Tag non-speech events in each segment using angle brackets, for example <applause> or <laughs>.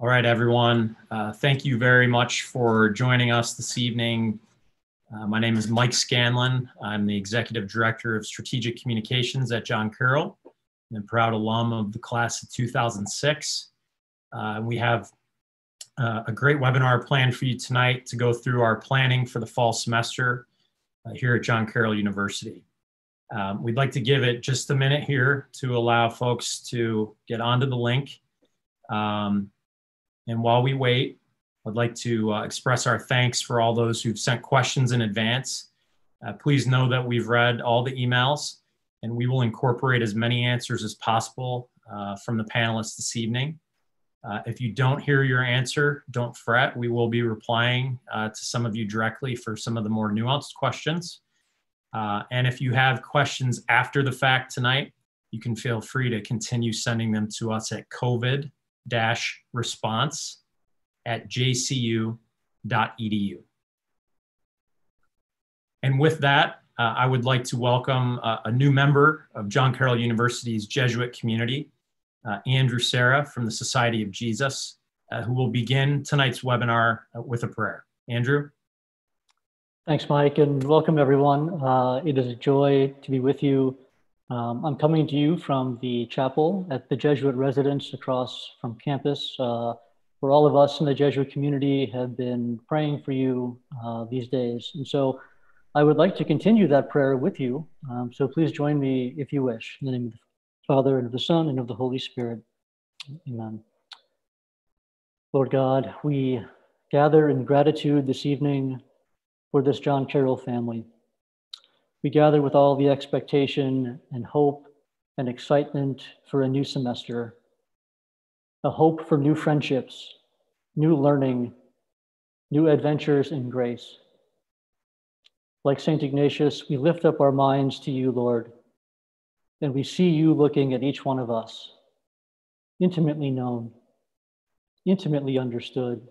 All right, everyone. Uh, thank you very much for joining us this evening. Uh, my name is Mike Scanlon. I'm the Executive Director of Strategic Communications at John Carroll and proud alum of the class of 2006. Uh, we have uh, a great webinar planned for you tonight to go through our planning for the fall semester uh, here at John Carroll University. Um, we'd like to give it just a minute here to allow folks to get onto the link. Um, and while we wait, I'd like to uh, express our thanks for all those who've sent questions in advance. Uh, please know that we've read all the emails and we will incorporate as many answers as possible uh, from the panelists this evening. Uh, if you don't hear your answer, don't fret. We will be replying uh, to some of you directly for some of the more nuanced questions. Uh, and if you have questions after the fact tonight, you can feel free to continue sending them to us at COVID dash response at jcu.edu. And with that, uh, I would like to welcome uh, a new member of John Carroll University's Jesuit community, uh, Andrew Serra from the Society of Jesus, uh, who will begin tonight's webinar uh, with a prayer. Andrew? Thanks, Mike, and welcome everyone. Uh, it is a joy to be with you um, I'm coming to you from the chapel at the Jesuit residence across from campus, where all of us in the Jesuit community have been praying for you uh, these days. And so I would like to continue that prayer with you. Um, so please join me if you wish. In the name of the Father, and of the Son, and of the Holy Spirit. Amen. Lord God, we gather in gratitude this evening for this John Carroll family. We gather with all the expectation and hope and excitement for a new semester, a hope for new friendships, new learning, new adventures in grace. Like St. Ignatius, we lift up our minds to you, Lord, and we see you looking at each one of us, intimately known, intimately understood.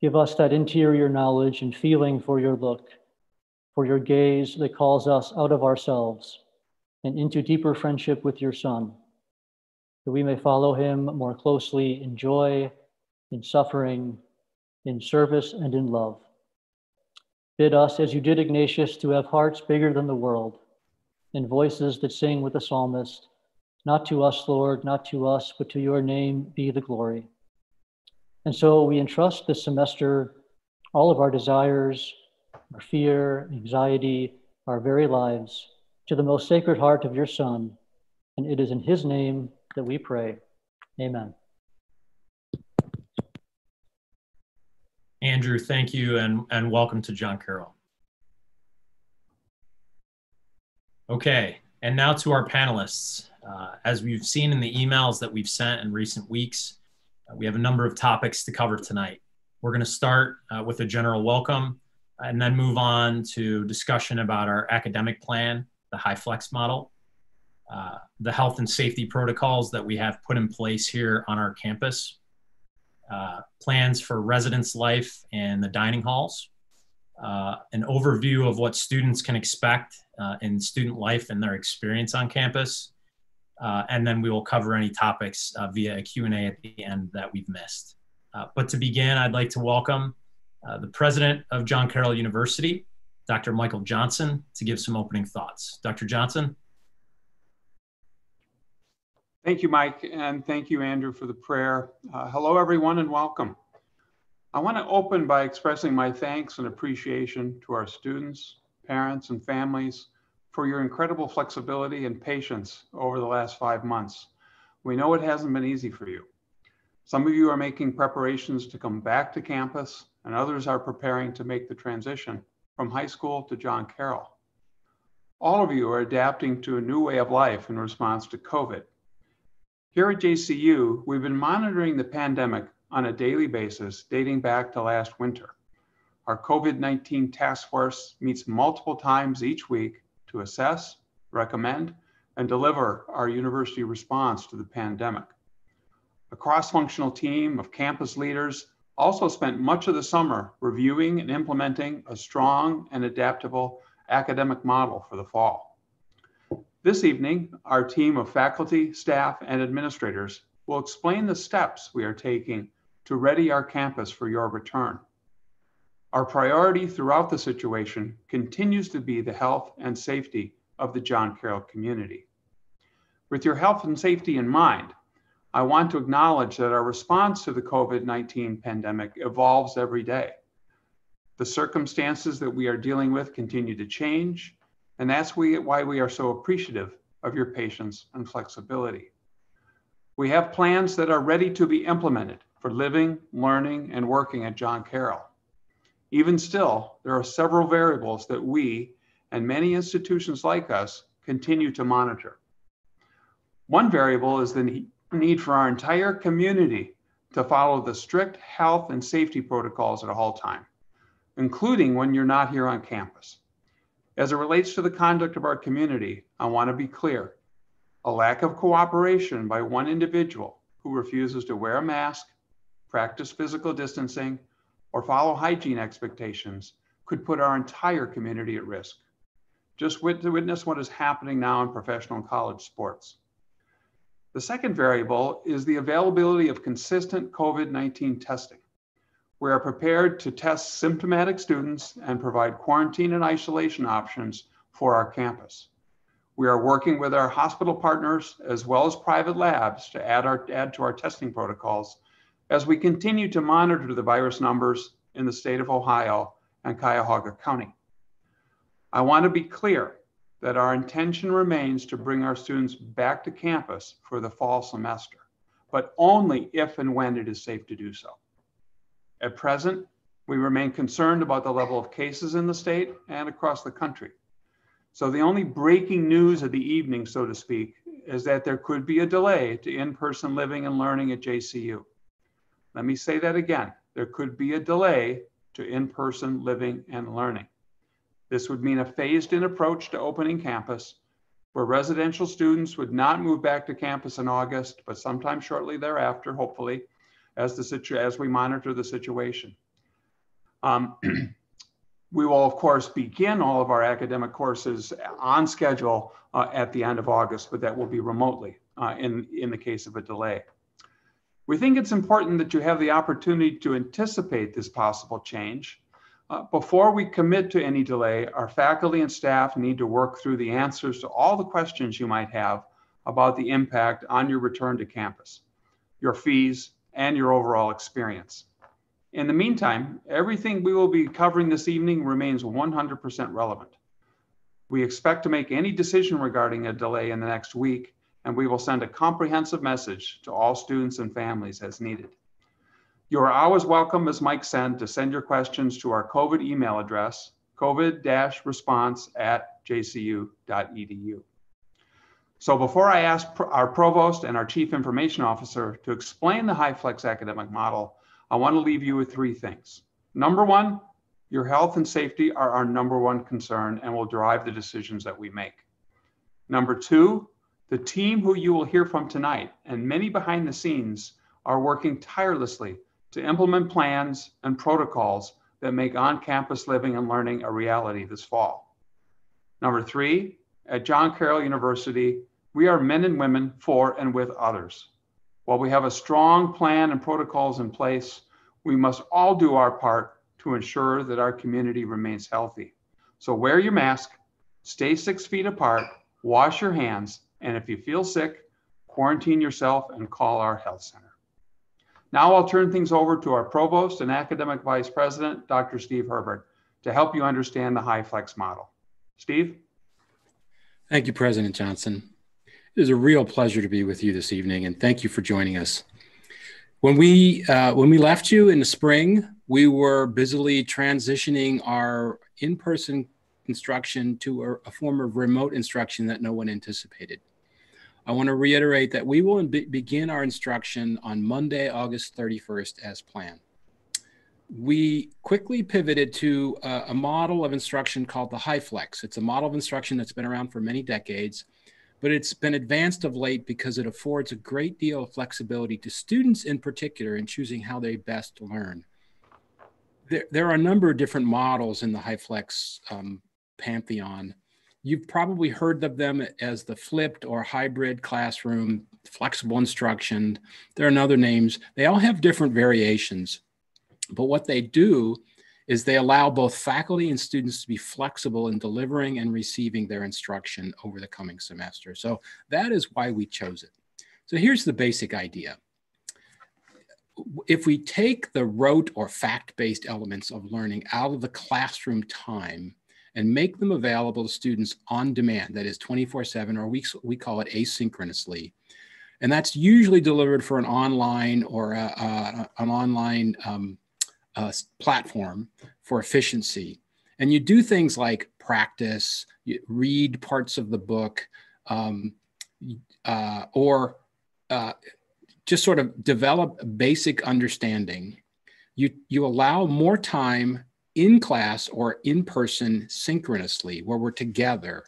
Give us that interior knowledge and feeling for your look for your gaze that calls us out of ourselves and into deeper friendship with your Son, that we may follow him more closely in joy, in suffering, in service, and in love. Bid us, as you did Ignatius, to have hearts bigger than the world and voices that sing with the psalmist, Not to us, Lord, not to us, but to your name be the glory. And so we entrust this semester all of our desires, our fear, anxiety, our very lives to the most sacred heart of your Son. And it is in his name that we pray. Amen. Andrew, thank you and, and welcome to John Carroll. Okay, and now to our panelists. Uh, as we've seen in the emails that we've sent in recent weeks, uh, we have a number of topics to cover tonight. We're going to start uh, with a general welcome and then move on to discussion about our academic plan, the HyFlex model, uh, the health and safety protocols that we have put in place here on our campus, uh, plans for residence life and the dining halls, uh, an overview of what students can expect uh, in student life and their experience on campus, uh, and then we will cover any topics uh, via a Q&A at the end that we've missed. but to begin, I'd like to welcome the president of John Carroll University, Dr. Michael Johnson, to give some opening thoughts. Dr. Johnson? Thank you, Mike, and thank you, Andrew, for the prayer. Uh, hello, everyone, and welcome. I want to open by expressing my thanks and appreciation to our students, parents, and families for your incredible flexibility and patience over the last five months. We know it hasn't been easy for you. Some of you are making preparations to come back to campus, and others are preparing to make the transition from high school to John Carroll. All of you are adapting to a new way of life in response to COVID. Here at JCU, we've been monitoring the pandemic on a daily basis dating back to last winter. our COVID 19 task force meets multiple times each week to assess, recommend, and deliver our university response to the pandemic. A cross functional team of campus leaders also spent much of the summer reviewing and implementing a strong and adaptable academic model for the fall. This evening, our team of faculty, staff, and administrators will explain the steps we are taking to ready our campus for your return. Our priority throughout the situation continues to be the health and safety of the John Carroll community. With your health and safety in mind, I want to acknowledge that our response to the COVID 19 pandemic evolves every day. The circumstances that we are dealing with continue to change, and that's why we are so appreciative of your patience and flexibility. We have plans that are ready to be implemented for living, learning, and working at John Carroll. Even still, there are several variables that we and many institutions like us continue to monitor. One variable is the need for our entire community to follow the strict health and safety protocols at all time, including when you're not here on campus. As it relates to the conduct of our community, I want to be clear. A lack of cooperation by one individual who refuses to wear a mask, practice physical distancing, or follow hygiene expectations could put our entire community at risk. Just witness what is happening now in professional and college sports. The second variable is the availability of consistent COVID 19 testing. We are prepared to test symptomatic students and provide quarantine and isolation options for our campus. We are working with our hospital partners as well as private labs to add, our, add to our testing protocols as we continue to monitor the virus numbers in the state of Ohio and Cuyahoga County. I want to be clear that our intention remains to bring our students back to campus for the fall semester, but only if and when it is safe to do so. At present, we remain concerned about the level of cases in the state and across the country. So the only breaking news of the evening, so to speak, is that there could be a delay to in-person living and learning at JCU. Let me say that again. There could be a delay to in-person living and learning. This would mean a phased in approach to opening campus where residential students would not move back to campus in August, but sometime shortly thereafter, hopefully, as, the situ- as we monitor the situation. Um, <clears throat> we will, of course, begin all of our academic courses on schedule uh, at the end of August, but that will be remotely uh, in, in the case of a delay. We think it's important that you have the opportunity to anticipate this possible change uh, before we commit to any delay, our faculty and staff need to work through the answers to all the questions you might have about the impact on your return to campus, your fees, and your overall experience. In the meantime, everything we will be covering this evening remains 100% relevant. We expect to make any decision regarding a delay in the next week, and we will send a comprehensive message to all students and families as needed. You are always welcome, as Mike said, to send your questions to our COVID email address, covid-response at jcu.edu. So before I ask our provost and our chief information officer to explain the HyFlex academic model, I want to leave you with three things. Number one, your health and safety are our number one concern and will drive the decisions that we make. Number two, the team who you will hear from tonight and many behind the scenes are working tirelessly to implement plans and protocols that make on-campus living and learning a reality this fall. Number three, at John Carroll University, we are men and women for and with others. While we have a strong plan and protocols in place, we must all do our part to ensure that our community remains healthy. So wear your mask, stay six feet apart, wash your hands, and if you feel sick, quarantine yourself and call our health center. Now I'll turn things over to our provost and academic vice president, Dr. Steve Herbert, to help you understand the HyFlex model. Steve? Thank you, President Johnson. It is a real pleasure to be with you this evening, and thank you for joining us. When we uh, when we left you in the spring, we were busily transitioning our in-person instruction to a, a form of remote instruction that no one anticipated. I want to reiterate that we will be begin our instruction on Monday, August 31st as planned. we quickly pivoted to a, a, model of instruction called the HyFlex. It's a model of instruction that's been around for many decades, but it's been advanced of late because it affords a great deal of flexibility to students in particular in choosing how they best learn. There, there are a number of different models in the HyFlex um, pantheon. You've probably heard of them as the flipped or hybrid classroom, flexible instruction. There are other names. They all have different variations. But what they do is they allow both faculty and students to be flexible in delivering and receiving their instruction over the coming semester. So that is why we chose it. So here's the basic idea. If we take the rote or fact-based elements of learning out of the classroom time and make them available to students on demand, that is 24-7, or we, we call it asynchronously, and that's usually delivered for an online or a, a, an online um, uh, platform for efficiency. And you do things like practice, read parts of the book, um, uh, or uh, just sort of develop basic understanding. You, you allow more time in class or in person synchronously where we're together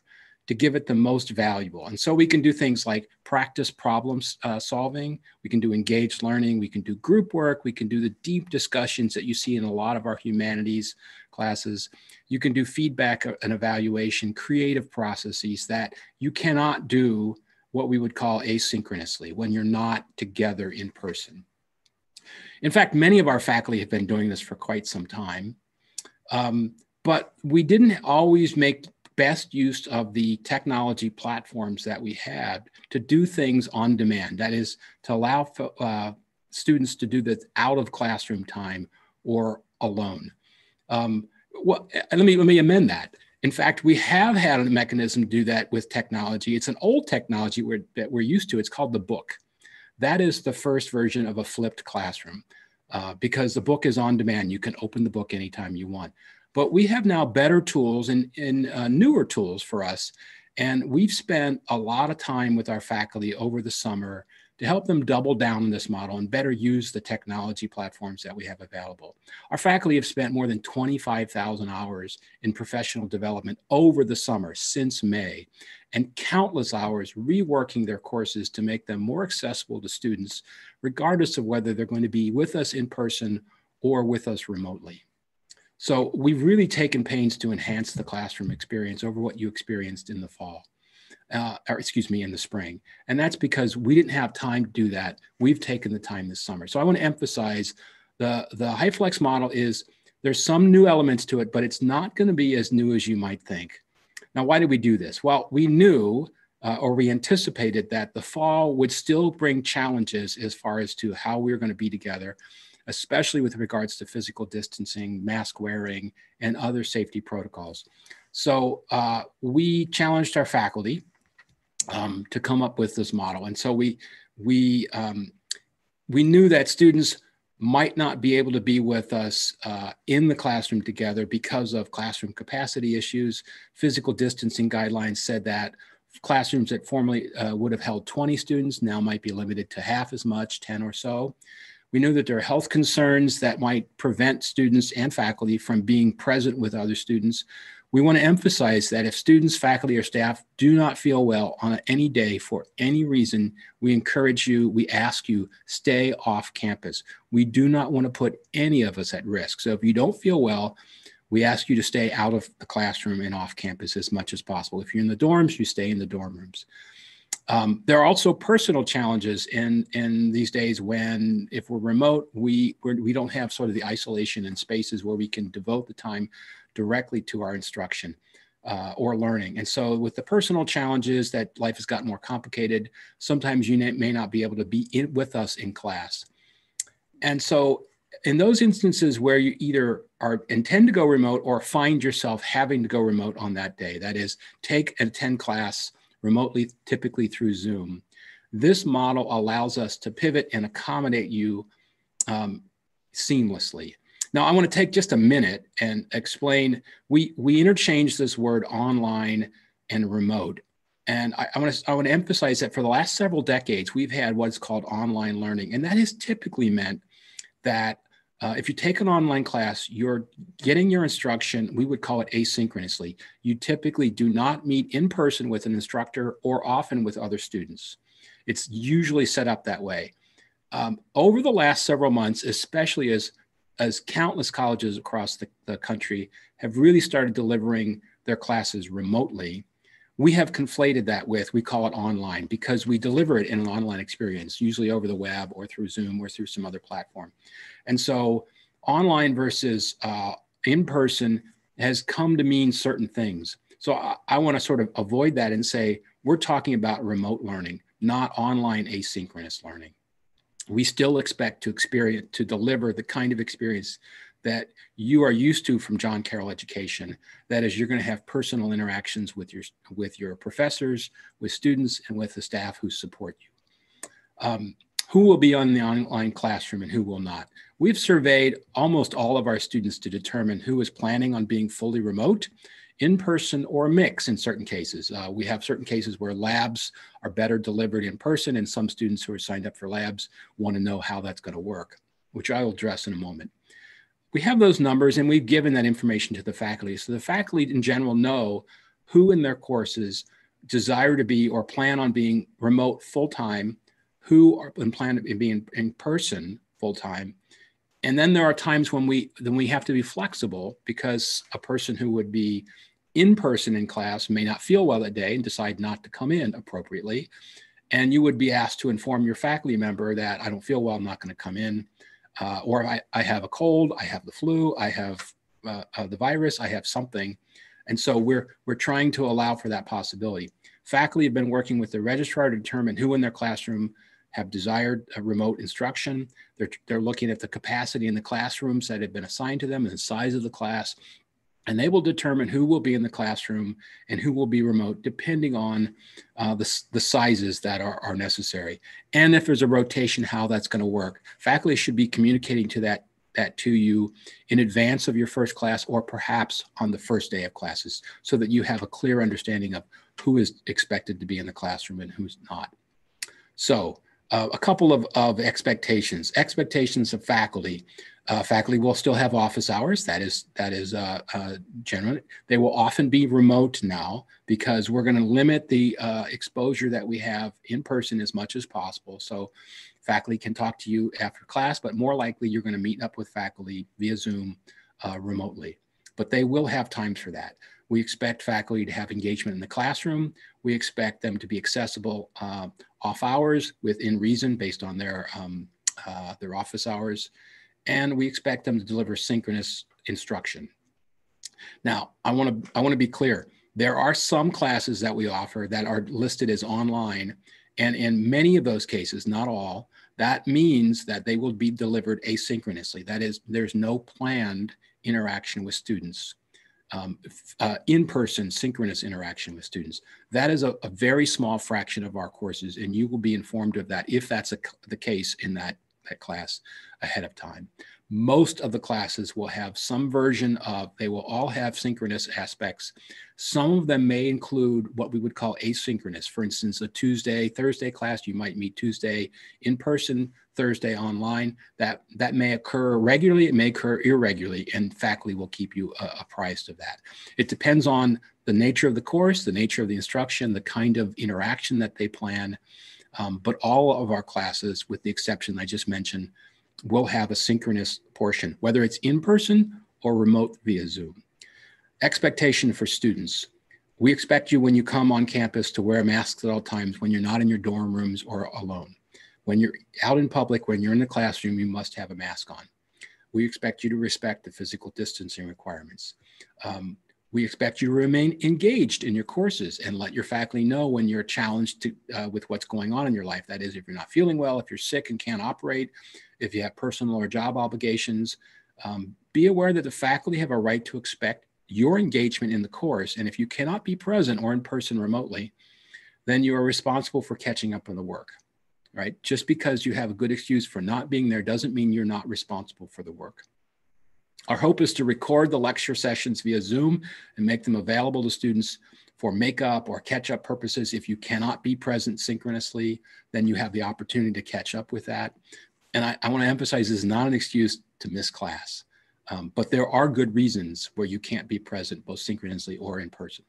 to give it the most valuable. And so we can do things like practice problem uh, solving, we can do engaged learning, we can do group work, we can do the deep discussions that you see in a lot of our humanities classes. You can do feedback and evaluation, creative processes that you cannot do what we would call asynchronously when you're not together in person. In fact, many of our faculty have been doing this for quite some time. Um, but we didn't always make best use of the technology platforms that we had to do things on demand. That is to allow uh, students to do this out of classroom time or alone. Um, well, let me let me amend that. In fact, we have had a mechanism to do that with technology. It's an old technology we're, that we're used to. It's called the book. That is the first version of a flipped classroom uh, because the book is on demand. You can open the book anytime you want. But we have now better tools and, and uh, newer tools for us. And we've spent a lot of time with our faculty over the summer to help them double down on this model and better use the technology platforms that we have available. Our faculty have spent more than 25,000 hours in professional development over the summer since May, and countless hours reworking their courses to make them more accessible to students, regardless of whether they're going to be with us in person or with us remotely. So we've really taken pains to enhance the classroom experience over what you experienced in the fall, uh, or excuse me, in the spring. And that's because we didn't have time to do that. We've taken the time this summer. So I want to emphasize the, the HyFlex model is there's some new elements to it, but it's not going to be as new as you might think. Now, why did we do this? Well, we knew uh, or we anticipated that the fall would still bring challenges as far as to how we we're going to be together especially with regards to physical distancing, mask wearing, and other safety protocols. So uh, we challenged our faculty um, to come up with this model. And so we, we, um, we knew that students might not be able to be with us uh, in the classroom together because of classroom capacity issues. Physical distancing guidelines said that classrooms that formerly uh, would have held 20 students now might be limited to half as much, 10 or so. We know that there are health concerns that might prevent students and faculty from being present with other students. We want to emphasize that if students, faculty, or staff do not feel well on any day for any reason, we encourage you, we ask you, stay off campus. We do not want to put any of us at risk. So if you don't feel well, we ask you to stay out of the classroom and off campus as much as possible. If you're in the dorms, you stay in the dorm rooms. Um, there are also personal challenges in in these days when if we're remote, we we're, we do not have sort of the isolation and spaces where we can devote the time directly to our instruction uh, or learning. And so with the personal challenges that life has gotten more complicated, sometimes you may not be able to be in, with us in class. And so in those instances where you either are intend to go remote or find yourself having to go remote on that day, that is take and attend class remotely, typically through Zoom. This model allows us to pivot and accommodate you um, seamlessly. Now, I want to take just a minute and explain. We we interchange this word online and remote, and I, I want to I want to emphasize that for the last several decades, we've had what's called online learning, and that has typically meant that Uh, if you take an online class, you're getting your instruction, we would call it asynchronously. You typically do not meet in person with an instructor or often with other students. It's usually set up that way. Um, over the last several months, especially as, as countless colleges across the, the country have really started delivering their classes remotely, we have conflated that with, we call it online because we deliver it in an online experience, usually over the web or through Zoom or through some other platform. And so online versus uh, in person has come to mean certain things. So I, I want to sort of avoid that and say, we're talking about remote learning, not online asynchronous learning. We still expect to experience, to deliver the kind of experience that you are used to from John Carroll Education. That is, you're going to have personal interactions with your with your professors, with students, and with the staff who support you. Um, who will be on the online classroom and who will not? We've surveyed almost all of our students to determine who is planning on being fully remote, in person, or mix in certain cases. Uh, we have certain cases where labs are better delivered in person, and some students who are signed up for labs want to know how that's going to work, which I will address in a moment we have those numbers and we've given that information to the faculty. So the faculty in general know who in their courses desire to be or plan on being remote full-time, who are plan to be in, person full-time. And then there are times when we then we have to be flexible because a person who would be in person in class may not feel well that day and decide not to come in appropriately. And you would be asked to inform your faculty member that I don't feel well, I'm not going to come in uh, or I, I have a cold, I have the flu, I have uh, uh, the virus, I have something. And so we're, we're trying to allow for that possibility. Faculty have been working with the registrar to determine who in their classroom have desired remote instruction. They're, they're looking at the capacity in the classrooms that have been assigned to them and the size of the class and they will determine who will be in the classroom and who will be remote depending on uh, the, the sizes that are, are necessary and if there's a rotation how that's going to work. Faculty should be communicating to that that to you in advance of your first class or perhaps on the first day of classes so that you have a clear understanding of who is expected to be in the classroom and who's not. So uh, a couple of, of expectations. Expectations of faculty uh, faculty will still have office hours. That is that is uh, uh, general. They will often be remote now because we're going to limit the uh, exposure that we have in person as much as possible. So faculty can talk to you after class, but more likely you're going to meet up with faculty via Zoom uh, remotely. But they will have times for that. We expect faculty to have engagement in the classroom. We expect them to be accessible uh, off hours within reason based on their um, their office hours and we expect them to deliver synchronous instruction. Now, I want to I want to be clear. There are some classes that we offer that are listed as online, and in many of those cases, not all, that means that they will be delivered asynchronously. That is, there's no planned interaction with students. Um, uh, in-person synchronous interaction with students. That is a, a, very small fraction of our courses, and you will be informed of that if that's a, the case in that that class ahead of time. Most of the classes will have some version of, they will all have synchronous aspects. Some of them may include what we would call asynchronous. For instance, a Tuesday, Thursday class, you might meet Tuesday in person, Thursday online. That, that may occur regularly, it may occur irregularly, and faculty will keep you uh, apprised of that. It depends on the nature of the course, the nature of the instruction, the kind of interaction that they plan. Um, but all of our classes, with the exception I just mentioned, will have a synchronous portion, whether it's in person or remote via Zoom. Expectation for students. We expect you when you come on campus to wear masks at all times when you're not in your dorm rooms or alone. When you're out in public, when you're in the classroom, you must have a mask on. We expect you to respect the physical distancing requirements. Um, we expect you to remain engaged in your courses and let your faculty know when you're challenged to, uh, with what's going on in your life. That is, if you're not feeling well, if you're sick and can't operate, if you have personal or job obligations, um, be aware that the faculty have a right to expect your engagement in the course. And if you cannot be present or in person remotely, then you are responsible for catching up on the work, right? Just because you have a good excuse for not being there doesn't mean you're not responsible for the work. Our hope is to record the lecture sessions via Zoom and make them available to students for makeup or catch up purposes. If you cannot be present synchronously, then you have the opportunity to catch up with that. and I, I want to emphasize this is not an excuse to miss class, um, but there are good reasons where you can't be present both synchronously or in person.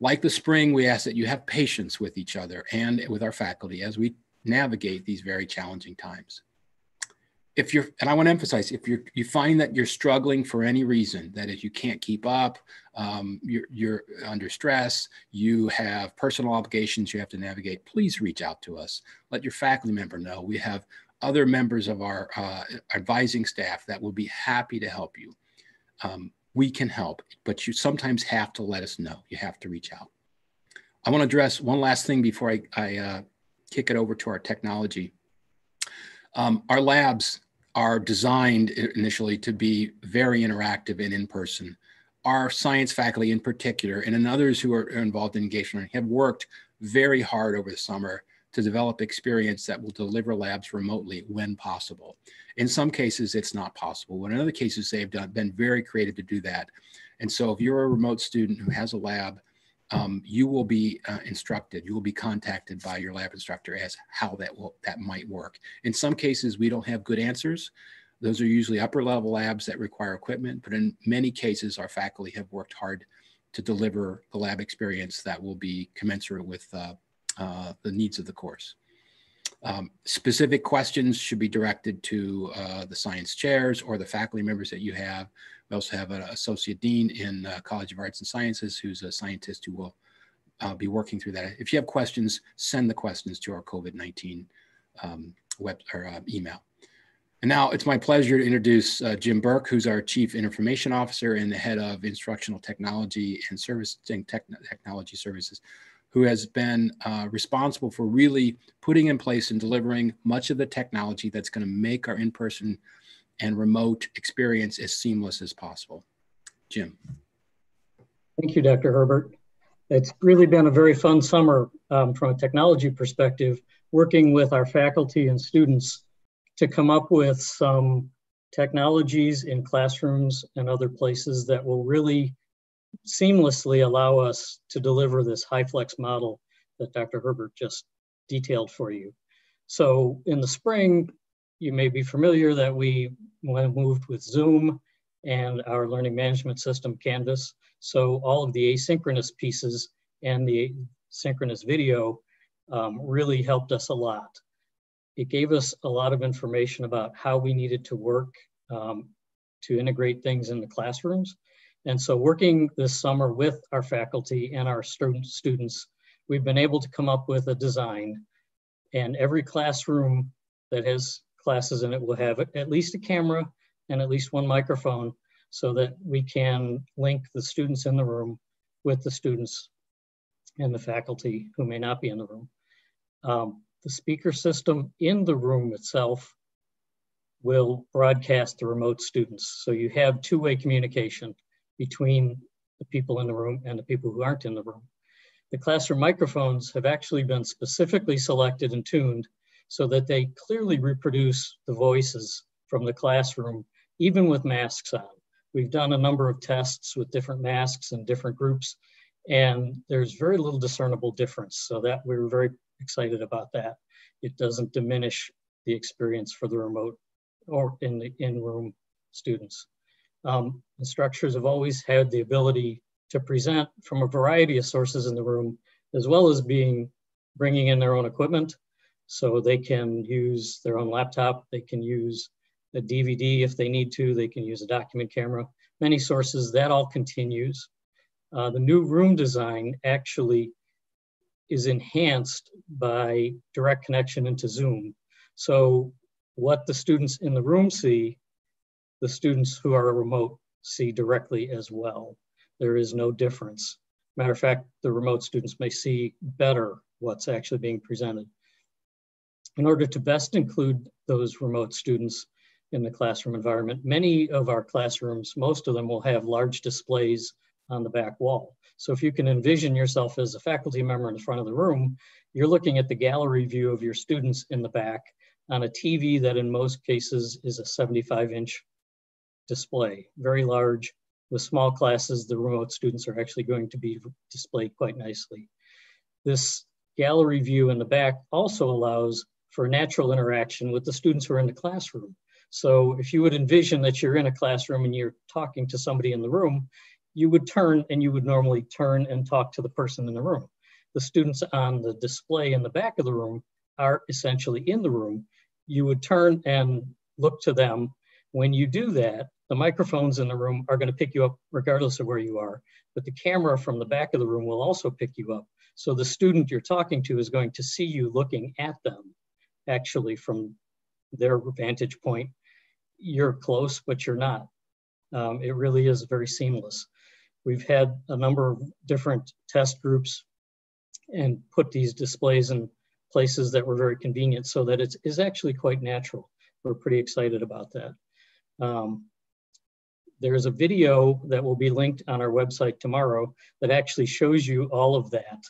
Like the spring, we ask that you have patience with each other and with our faculty as we navigate these very challenging times. If you're, and I want to emphasize, if you you find that you're struggling for any reason, that if you can't keep up, um, you're, you're under stress, you have personal obligations you have to navigate, please reach out to us. Let your faculty member know. We have other members of our uh, advising staff that will be happy to help you. Um, we can help, but you sometimes have to let us know. You have to reach out. I want to address one last thing before I, I uh, kick it over to our technology. Um, our labs are designed initially to be very interactive and in person. Our science faculty in particular, and others who are involved in engagement have worked very hard over the summer to develop experience that will deliver labs remotely when possible. In some cases, it's not possible. But in other cases, they've done, been very creative to do that. And so if you're a remote student who has a lab, um, you will be uh, instructed, you will be contacted by your lab instructor as how that will that might work. In some cases, we don't have good answers. Those are usually upper level labs that require equipment, but in many cases, our faculty have worked hard to deliver the lab experience that will be commensurate with uh, uh, the needs of the course. Um, specific questions should be directed to uh, the science chairs or the faculty members that you have. We also have an associate dean in uh, College of Arts and Sciences who's a scientist who will uh, be working through that. If you have questions, send the questions to our COVID-19 um, web or uh, email. And now it's my pleasure to introduce uh, Jim Burke, who's our Chief Information Officer and the Head of Instructional Technology and Servicing Technology Services who has been uh, responsible for really putting in place and delivering much of the technology that's going to make our in-person and remote experience as seamless as possible. Jim. Thank you, Dr. Herbert. It's really been a very fun summer um, from a technology perspective, working with our faculty and students to come up with some technologies in classrooms and other places that will really seamlessly allow us to deliver this HyFlex model that Dr. Herbert just detailed for you. So in the spring, you may be familiar that we moved with Zoom and our learning management system, Canvas. So all of the asynchronous pieces and the synchronous video um, really helped us a lot. It gave us a lot of information about how we needed to work um, to integrate things in the classrooms. And so working this summer with our faculty and our student, students, we've been able to come up with a design and every classroom that has classes in it will have at least a camera and at least one microphone so that we can link the students in the room with the students and the faculty who may not be in the room. Um, the speaker system in the room itself will broadcast the remote students. So you have two-way communication between the people in the room and the people who aren't in the room. The classroom microphones have actually been specifically selected and tuned so that they clearly reproduce the voices from the classroom, even with masks on. We've done a number of tests with different masks and different groups, and there's very little discernible difference. So that we were very excited about that. It doesn't diminish the experience for the remote or in the in-room students. Um, instructors have always had the ability to present from a variety of sources in the room, as well as being bringing in their own equipment. So they can use their own laptop, they can use a DVD if they need to, they can use a document camera, many sources, that all continues. Uh, the new room design actually is enhanced by direct connection into Zoom. So what the students in the room see the students who are remote see directly as well. There is no difference. Matter of fact, the remote students may see better what's actually being presented. In order to best include those remote students in the classroom environment, many of our classrooms, most of them will have large displays on the back wall. So if you can envision yourself as a faculty member in the front of the room, you're looking at the gallery view of your students in the back on a TV that in most cases is a 75 inch display, very large. With small classes, the remote students are actually going to be displayed quite nicely. This gallery view in the back also allows for natural interaction with the students who are in the classroom. So if you would envision that you're in a classroom and you're talking to somebody in the room, you would turn and you would normally turn and talk to the person in the room. The students on the display in the back of the room are essentially in the room. You would turn and look to them. When you do that, the microphones in the room are going to pick you up regardless of where you are, but the camera from the back of the room will also pick you up. So the student you're talking to is going to see you looking at them actually from their vantage point. You're close, but you're not. Um, it really is very seamless. We've had a number of different test groups and put these displays in places that were very convenient so that it's, it's actually quite natural. We're pretty excited about that. Um, there's a video that will be linked on our website tomorrow that actually shows you all of that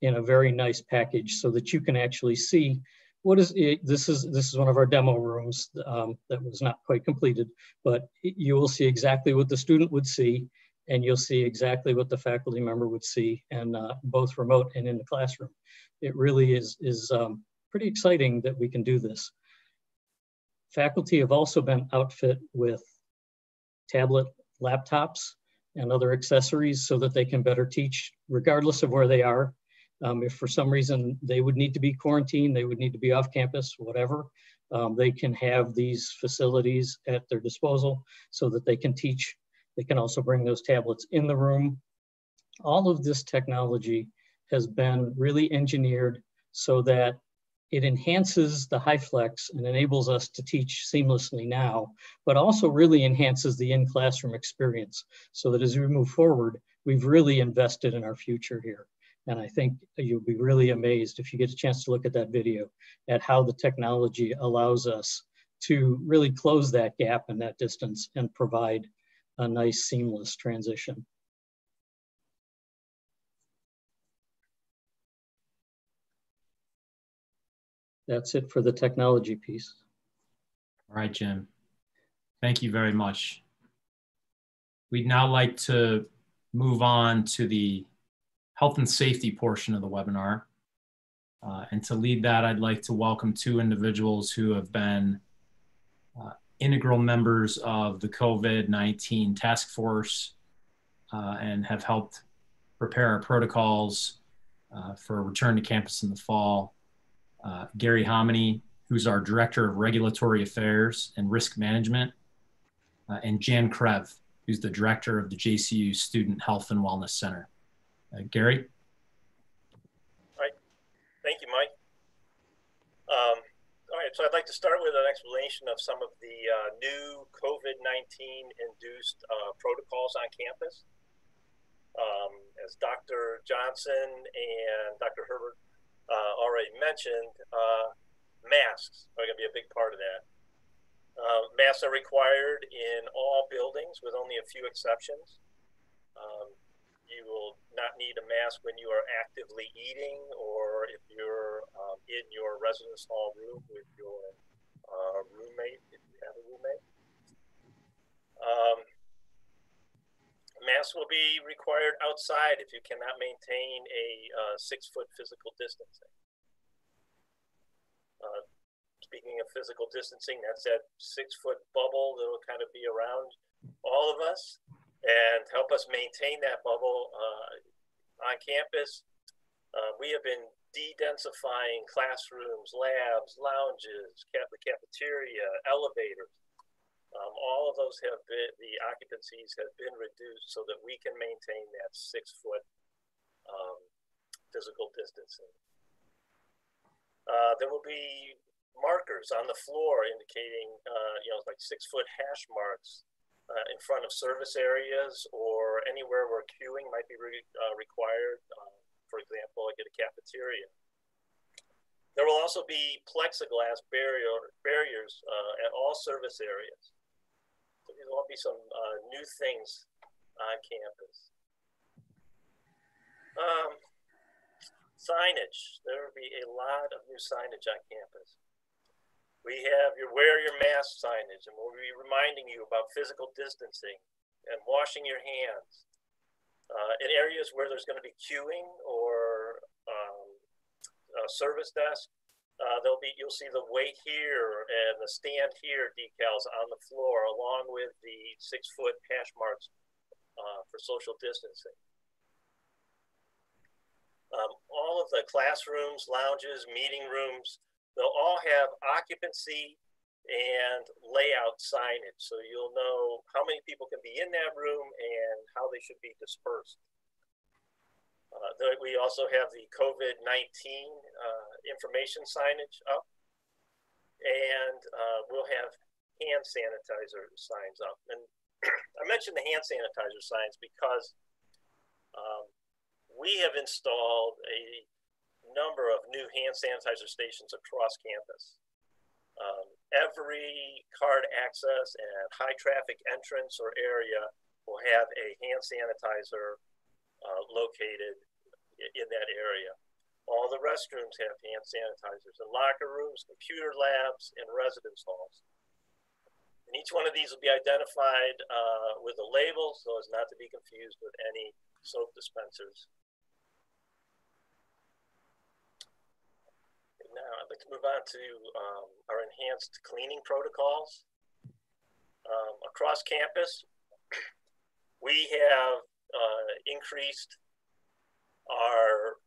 in a very nice package so that you can actually see what is it, this is this is one of our demo rooms um, that was not quite completed but you will see exactly what the student would see and you'll see exactly what the faculty member would see and uh, both remote and in the classroom. It really is is um, pretty exciting that we can do this. Faculty have also been outfit with tablet laptops and other accessories so that they can better teach regardless of where they are. Um, if for some reason they would need to be quarantined, they would need to be off campus, whatever, um, they can have these facilities at their disposal so that they can teach. They can also bring those tablets in the room. All of this technology has been really engineered so that it enhances the HyFlex and enables us to teach seamlessly now, but also really enhances the in-classroom experience so that as we move forward, we've really invested in our future here. And I think you'll be really amazed if you get a chance to look at that video at how the technology allows us to really close that gap and that distance and provide a nice seamless transition. That's it for the technology piece. All right, Jim. Thank you very much. We'd now like to move on to the health and safety portion of the webinar. Uh, and to lead that, I'd like to welcome two individuals who have been uh, integral members of the COVID-19 task force uh, and have helped prepare our protocols uh, for a return to campus in the fall uh, Gary Hominy, who's our Director of Regulatory Affairs and Risk Management, uh, and Jan Krev, who's the Director of the JCU Student Health and Wellness Center. Uh, Gary? All right. Thank you, Mike. Um, all right, so I'd like to start with an explanation of some of the uh, new COVID-19 induced uh, protocols on campus. Um, as Dr. Johnson and Dr. Herbert uh, already mentioned, uh, masks are going to be a big part of that. Uh, masks are required in all buildings with only a few exceptions. Um, you will not need a mask when you are actively eating or if you're um, in your residence hall room with your uh, roommate, if you have a roommate. Um, Masks will be required outside if you cannot maintain a uh, six foot physical distancing. Uh, speaking of physical distancing, that's that six foot bubble that will kind of be around all of us and help us maintain that bubble uh, on campus. Uh, we have been de-densifying classrooms, labs, lounges, the cafeteria, elevators um, all of those have been, the occupancies have been reduced so that we can maintain that six foot um, physical distancing. Uh, there will be markers on the floor indicating, uh, you know, like six foot hash marks uh, in front of service areas or anywhere where queuing might be re uh, required. Um, for example, like at a cafeteria. There will also be plexiglass barrier, barriers uh, at all service areas there will be some uh, new things on campus. Um, signage. There will be a lot of new signage on campus. We have your wear your mask signage, and we'll be reminding you about physical distancing and washing your hands. Uh, in areas where there's going to be queuing or um, service desk, uh, there'll be you'll see the wait here and the stand here decals on the floor, along with the six foot hash marks uh, for social distancing. Um, all of the classrooms, lounges, meeting rooms, they'll all have occupancy and layout signage. So you'll know how many people can be in that room and how they should be dispersed. Uh, we also have the COVID 19 uh, information signage up, and uh, we'll have hand sanitizer signs up. And <clears throat> I mentioned the hand sanitizer signs because um, we have installed a number of new hand sanitizer stations across campus. Um, every card access and high traffic entrance or area will have a hand sanitizer uh, located in that area. All the restrooms have hand sanitizers and locker rooms, computer labs, and residence halls. And each one of these will be identified uh, with a label so as not to be confused with any soap dispensers. Now I'd like to move on to um, our enhanced cleaning protocols. Um, across campus, <clears throat> we have uh, increased our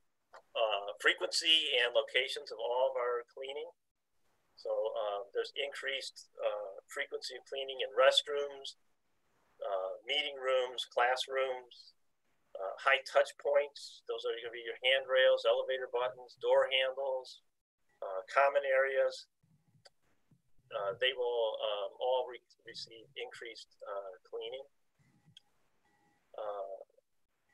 uh, frequency and locations of all of our cleaning. So uh, there's increased uh, frequency of cleaning in restrooms, uh, meeting rooms, classrooms, uh, high touch points. Those are going to be your handrails, elevator buttons, door handles, common areas. they will um, all re receive increased cleaning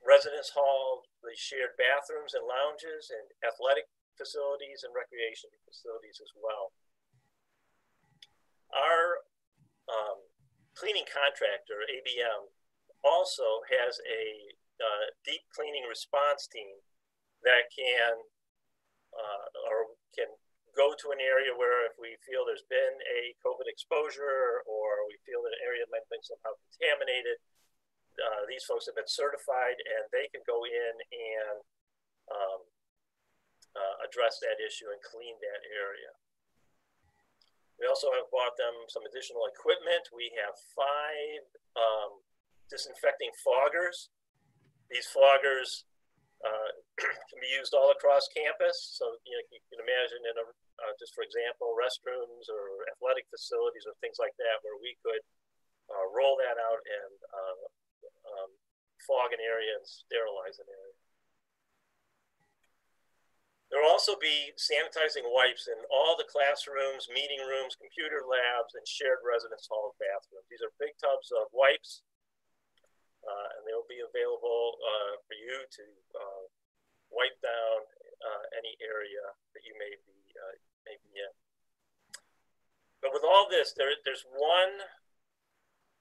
residence hall, the shared bathrooms and lounges, and athletic facilities and recreation facilities as well. Our um, cleaning contractor, ABM, also has a uh, deep cleaning response team that can uh, or can go to an area where if we feel there's been a COVID exposure or we feel that an area might have been somehow contaminated, uh, these folks have been certified and they can go in and um, uh, address that issue and clean that area. We also have bought them some additional equipment. We have five um, disinfecting foggers. These foggers uh, <clears throat> can be used all across campus. So you, know, you can imagine in a, uh, just for example, restrooms or athletic facilities or things like that, where we could uh, roll that out and uh, fog an area and sterilize an area. There will also be sanitizing wipes in all the classrooms, meeting rooms, computer labs, and shared residence hall bathrooms. These are big tubs of wipes, uh, and they'll be available uh, for you to uh, wipe down uh, any area that you may be, uh, may be in. But with all this, there, there's one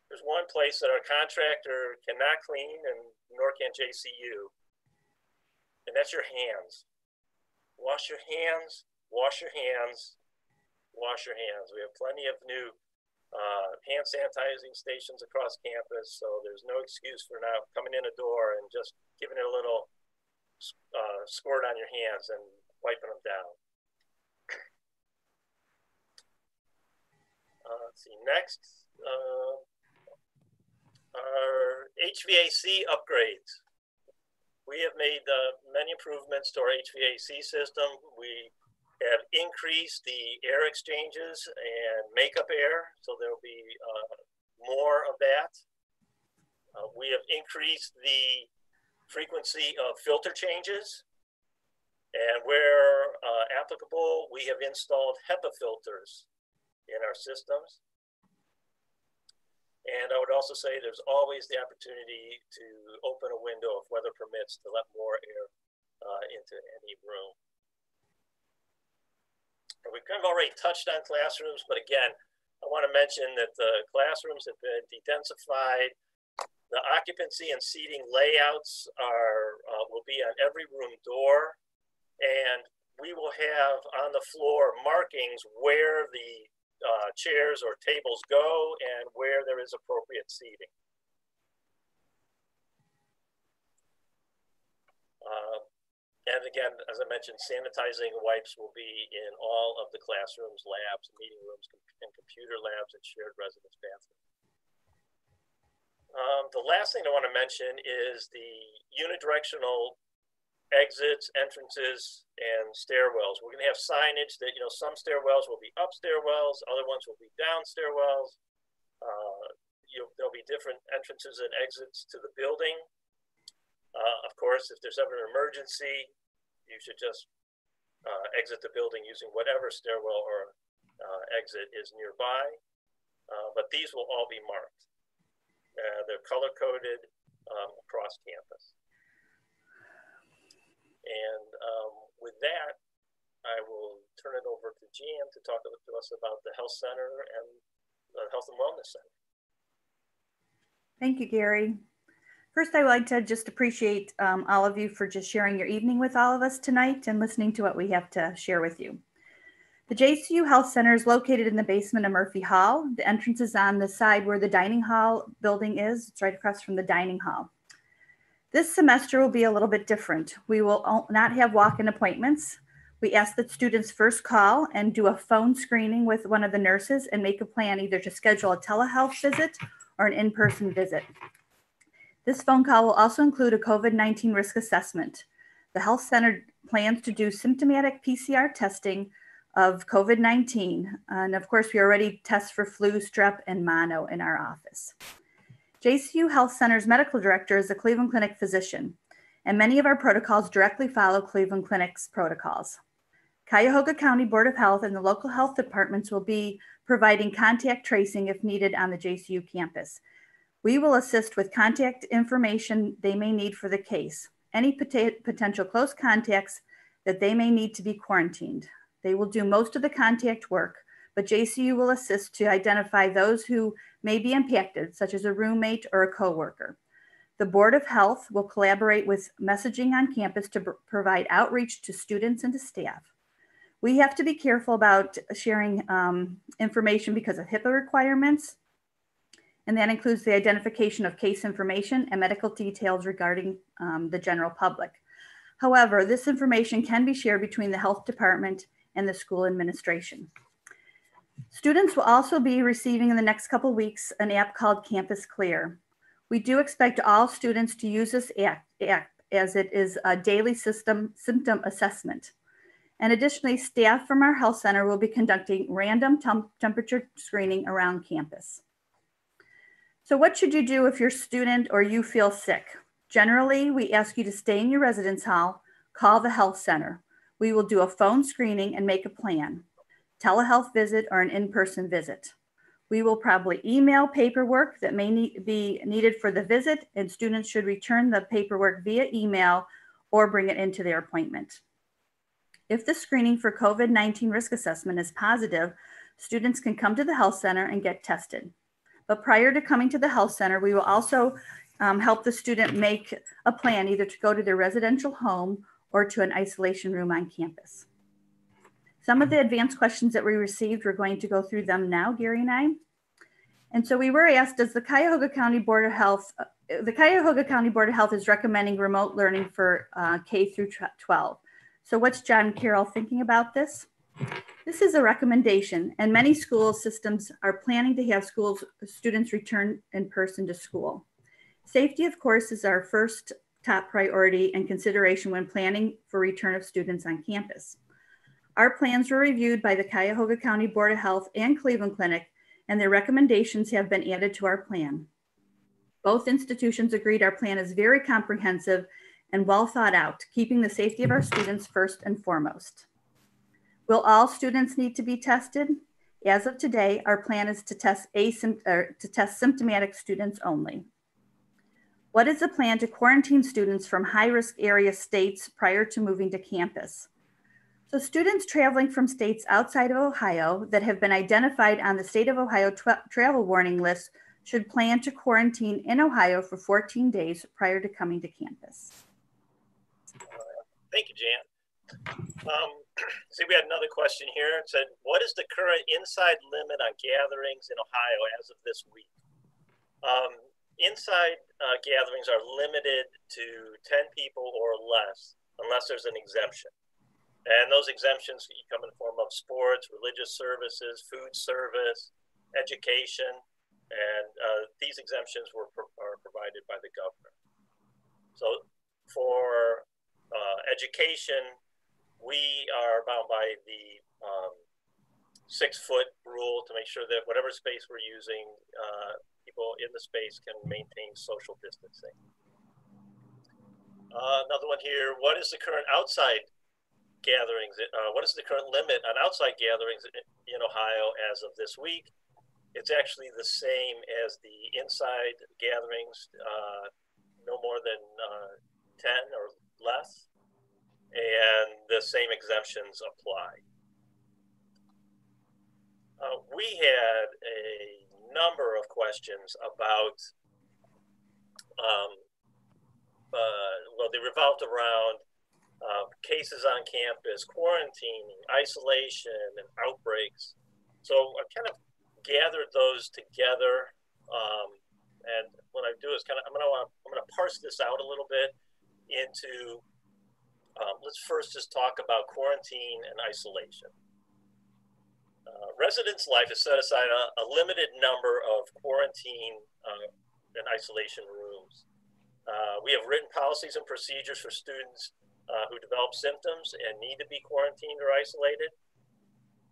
there's one place that our contractor cannot clean and nor can JCU, and that's your hands. Wash your hands, wash your hands, wash your hands. We have plenty of new uh, hand sanitizing stations across campus, so there's no excuse for now coming in a door and just giving it a little uh, squirt on your hands and wiping them down. Uh, let's see, next. Uh, our HVAC upgrades. We have made uh, many improvements to our HVAC system. We have increased the air exchanges and makeup air, so there will be uh, more of that. Uh, we have increased the frequency of filter changes. And where uh, applicable, we have installed HEPA filters in our systems. And I would also say there's always the opportunity to open a window if weather permits to let more air uh, into any room. We've kind of already touched on classrooms, but again, I want to mention that the classrooms have been dedensified. The occupancy and seating layouts are uh, will be on every room door, and we will have on the floor markings where the uh, chairs or tables go and where there is appropriate seating. Uh, and again, as I mentioned, sanitizing wipes will be in all of the classrooms, labs, meeting rooms, and computer labs and shared residence bathrooms. Um, the last thing I want to mention is the unidirectional exits, entrances, and stairwells. We're going to have signage that, you know, some stairwells will be up stairwells, other ones will be down stairwells. Uh, you know, there'll be different entrances and exits to the building. Uh, of course, if there's ever an emergency, you should just uh, exit the building using whatever stairwell or uh, exit is nearby. Uh, but these will all be marked. Uh, they're color coded um, across campus. And um, with that, I will turn it over to Jan to talk to us about the health center and the health and wellness center. Thank you, Gary. First, I would like to just appreciate um, all of you for just sharing your evening with all of us tonight and listening to what we have to share with you. The JCU Health Center is located in the basement of Murphy Hall. The entrance is on the side where the dining hall building is. It's right across from the dining hall. This semester will be a little bit different. We will not have walk-in appointments. We ask that students first call and do a phone screening with one of the nurses and make a plan either to schedule a telehealth visit or an in-person visit. This phone call will also include a COVID-19 risk assessment. The health center plans to do symptomatic PCR testing of COVID-19. And of course, we already test for flu, strep, and mono in our office. JCU Health Center's medical director is a Cleveland Clinic physician, and many of our protocols directly follow Cleveland Clinic's protocols. Cuyahoga County Board of Health and the local health departments will be providing contact tracing if needed on the JCU campus. We will assist with contact information they may need for the case, any pot potential close contacts that they may need to be quarantined. They will do most of the contact work, but JCU will assist to identify those who may be impacted, such as a roommate or a coworker. The Board of Health will collaborate with messaging on campus to provide outreach to students and to staff. We have to be careful about sharing um, information because of HIPAA requirements, and that includes the identification of case information and medical details regarding um, the general public. However, this information can be shared between the health department and the school administration. Students will also be receiving in the next couple weeks an app called Campus Clear. We do expect all students to use this app, as it is a daily system symptom assessment. And additionally, staff from our health center will be conducting random temp temperature screening around campus. So what should you do if your student or you feel sick? Generally, we ask you to stay in your residence hall, call the health center. We will do a phone screening and make a plan, telehealth visit or an in-person visit. We will probably email paperwork that may need, be needed for the visit and students should return the paperwork via email or bring it into their appointment. If the screening for COVID-19 risk assessment is positive, students can come to the health center and get tested. But prior to coming to the health center, we will also um, help the student make a plan either to go to their residential home or to an isolation room on campus. Some of the advanced questions that we received, we're going to go through them now, Gary and I. And so we were asked, does the Cuyahoga County Board of Health, uh, the Cuyahoga County Board of Health is recommending remote learning for uh, K through 12. So what's John Carroll thinking about this? This is a recommendation and many school systems are planning to have schools students return in person to school. Safety, of course, is our first top priority and consideration when planning for return of students on campus. Our plans were reviewed by the Cuyahoga County Board of Health and Cleveland Clinic, and their recommendations have been added to our plan. Both institutions agreed our plan is very comprehensive and well thought out, keeping the safety of our students first and foremost. Will all students need to be tested? As of today, our plan is to test, to test symptomatic students only. What is the plan to quarantine students from high-risk area states prior to moving to campus? So students traveling from states outside of Ohio that have been identified on the state of Ohio tra travel warning list should plan to quarantine in Ohio for 14 days prior to coming to campus. Thank you, Jan. Um, <clears throat> see, we had another question here. It said, what is the current inside limit on gatherings in Ohio as of this week? Um, inside uh, gatherings are limited to 10 people or less. unless there's an exemption. And those exemptions come in the form of sports, religious services, food service, education, and uh, these exemptions were pro- are provided by the governor. So for uh, education, we are bound by the um, six foot rule to make sure that whatever space we're using, uh, people in the space can maintain social distancing. Uh, another one here, what is the current outside gatherings. Uh, what is the current limit on outside gatherings in Ohio as of this week? It's actually the same as the inside gatherings, uh, no more than uh, 10 or less, and the same exemptions apply. Uh, we had a number of questions about, um, uh, well, they revolved around uh, cases on campus, quarantining, isolation, and outbreaks. So I kind of gathered those together. Um, and what I do is kind of I'm gonna I'm gonna parse this out a little bit into. Um, let's first just talk about quarantine and isolation. Uh, Residence life has set aside a, a limited number of quarantine uh, and isolation rooms. Uh, we have written policies and procedures for students uh, who develop symptoms and need to be quarantined or isolated.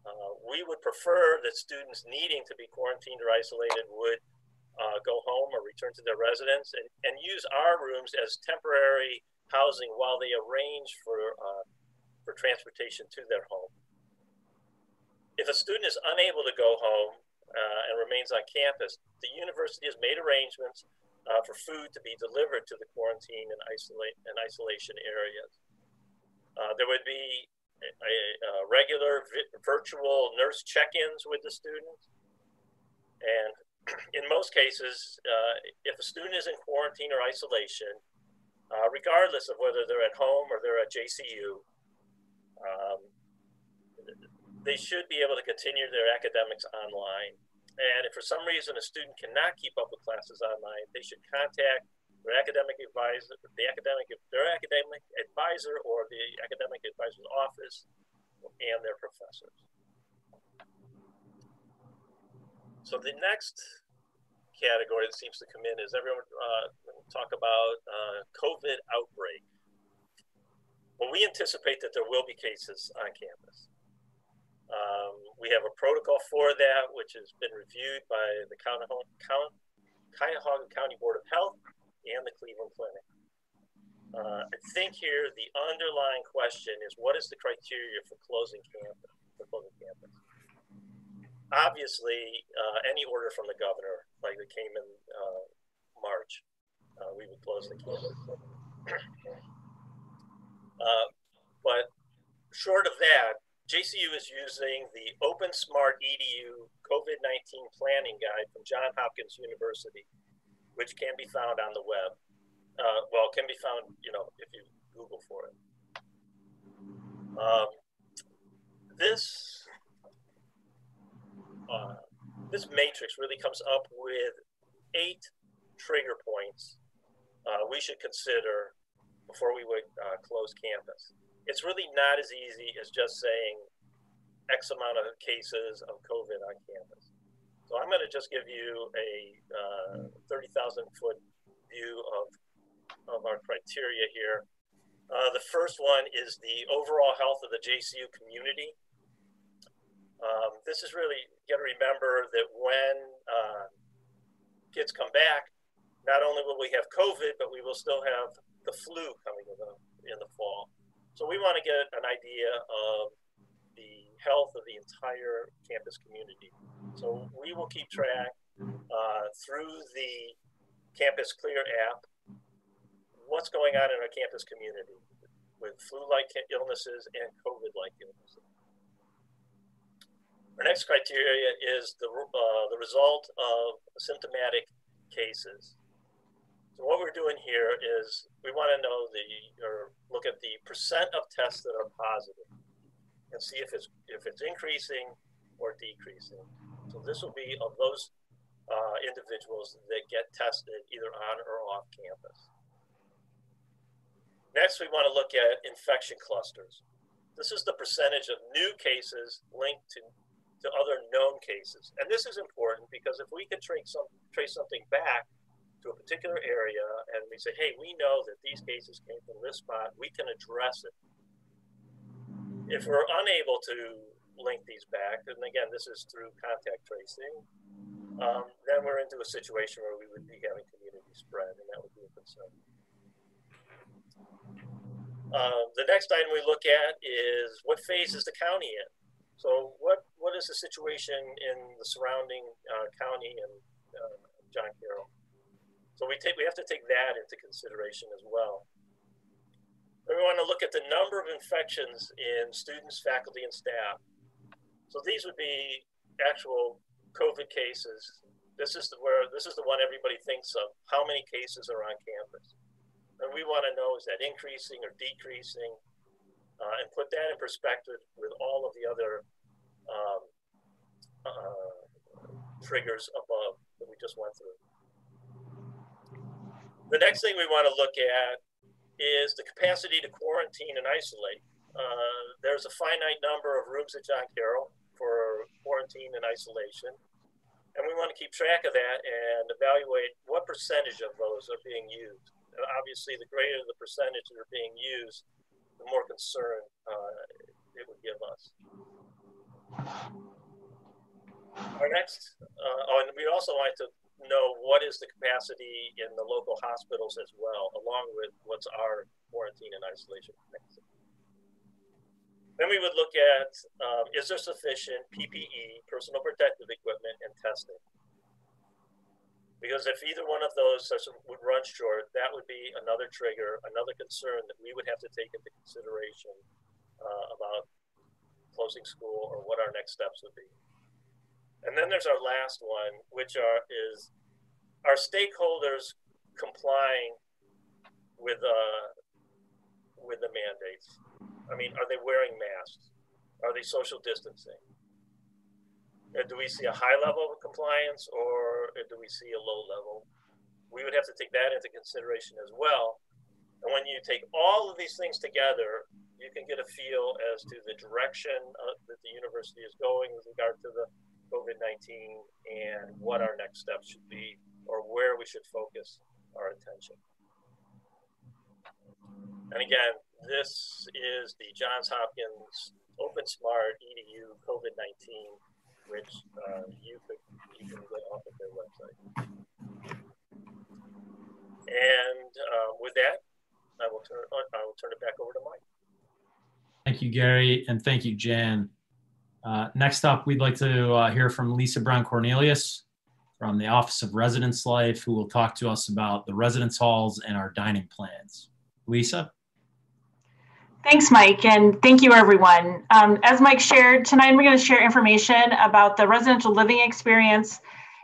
Uh, we would prefer that students needing to be quarantined or isolated would uh, go home or return to their residence and, and use our rooms as temporary housing while they arrange for, uh, for transportation to their home. If a student is unable to go home uh, and remains on campus, the university has made arrangements uh, for food to be delivered to the quarantine and isolate and isolation areas. Uh, there would be a, a regular vi- virtual nurse check-ins with the students, and <clears throat> in most cases, uh, if a student is in quarantine or isolation, uh, regardless of whether they're at home or they're at JCU, um, they should be able to continue their academics online. And if for some reason a student cannot keep up with classes online, they should contact their academic advisor, the academic, their academic advisor or the academic advisor's office and their professors. So the next category that seems to come in is everyone uh, talk about uh, COVID outbreak. Well, we anticipate that there will be cases on campus. Um, we have a protocol for that, which has been reviewed by the Cuyahoga County Board of Health and the Cleveland Clinic. Uh, I think here the underlying question is what is the criteria for closing campus? For closing campus? Obviously, uh, any order from the governor, like it came in uh, March, uh, we would close the campus. <clears throat> Uh, but short of that, JCU is using the Open Smart EDU COVID 19 planning guide from Johns Hopkins University which can be found on the web. Uh, well, can be found, you know, if you Google for it. Um, this uh, this matrix really comes up with eight trigger points uh, we should consider before we would uh, close campus. It's really not as easy as just saying X amount of cases of COVID on campus. So I'm going to just give you a uh, 30,000 foot view of, of our criteria here. Uh, the first one is the overall health of the JCU community. Um, this is really, got to remember that when uh, kids come back, not only will we have COVID, but we will still have the flu coming in the, in the fall. So we want to get an idea of the health of the entire campus community. So we will keep track uh, through the Campus Clear app what's going on in our campus community with flu-like illnesses and COVID-like illnesses. Our next criteria is the, uh, the result of symptomatic cases. So what we're doing here is we want to know the, or look at the percent of tests that are positive and see if it's if it's increasing or decreasing. So this will be of those uh, individuals that get tested either on or off campus. Next, we want to look at infection clusters. This is the percentage of new cases linked to, to other known cases. And this is important because if we can trace, some, trace something back to a particular area and we say, hey, we know that these cases came from this spot, we can address it. If we're unable to link these back, and again, this is through contact tracing, um, then we're into a situation where we would be having community spread, and that would be a concern. Uh, the next item we look at is what phase is the county in? So what, what is the situation in the surrounding uh, county and uh, John Carroll? So we take we have to take that into consideration as well. We want to look at the number of infections in students, faculty, and staff. So these would be actual COVID cases. This is the where this is the one everybody thinks of. How many cases are on campus? And we want to know is that increasing or decreasing, uh, and put that in perspective with all of the other um, uh, triggers above that we just went through. The next thing we want to look at is the capacity to quarantine and isolate. Uh, there's a finite number of rooms at John Carroll for quarantine and isolation. And we want to keep track of that and evaluate what percentage of those are being used obviously, the greater the percentage that are being used, the more concern uh, it would give us. Our next, uh, oh, and we also like to know what is the capacity in the local hospitals as well, along with what's our quarantine and isolation capacity. Then we would look at um, is there sufficient PPE, personal protective equipment, and testing. Because if either one of those would run short, that would be another trigger, another concern that we would have to take into consideration uh, about closing school or what our next steps would be. And then there's our last one, which are is our stakeholders complying with uh, with the mandates. I mean, are they wearing masks? Are they social distancing? do we see a high level of compliance or do we see a low level? We would have to take that into consideration as well. And when you take all of these things together, you can get a feel as to the direction uh, that the university is going with regard to the COVID 19 and what our next steps should be or where we should focus our attention. And again, this is the Johns Hopkins Open Smart EDU COVID 19 which uh, you could you can get off of their website. And uh, with that, I will turn I will turn it back over to Mike. Thank you, Gary, and thank you, Jan. Uh, next up, we'd like to uh, hear from Lisa Brown Cornelius from the Office of Residence Life, who will talk to us about the residence halls and our dining plans. Lisa? Thanks, Mike, and thank you, everyone. Um, as Mike shared, tonight we're going to share information about the residential living experience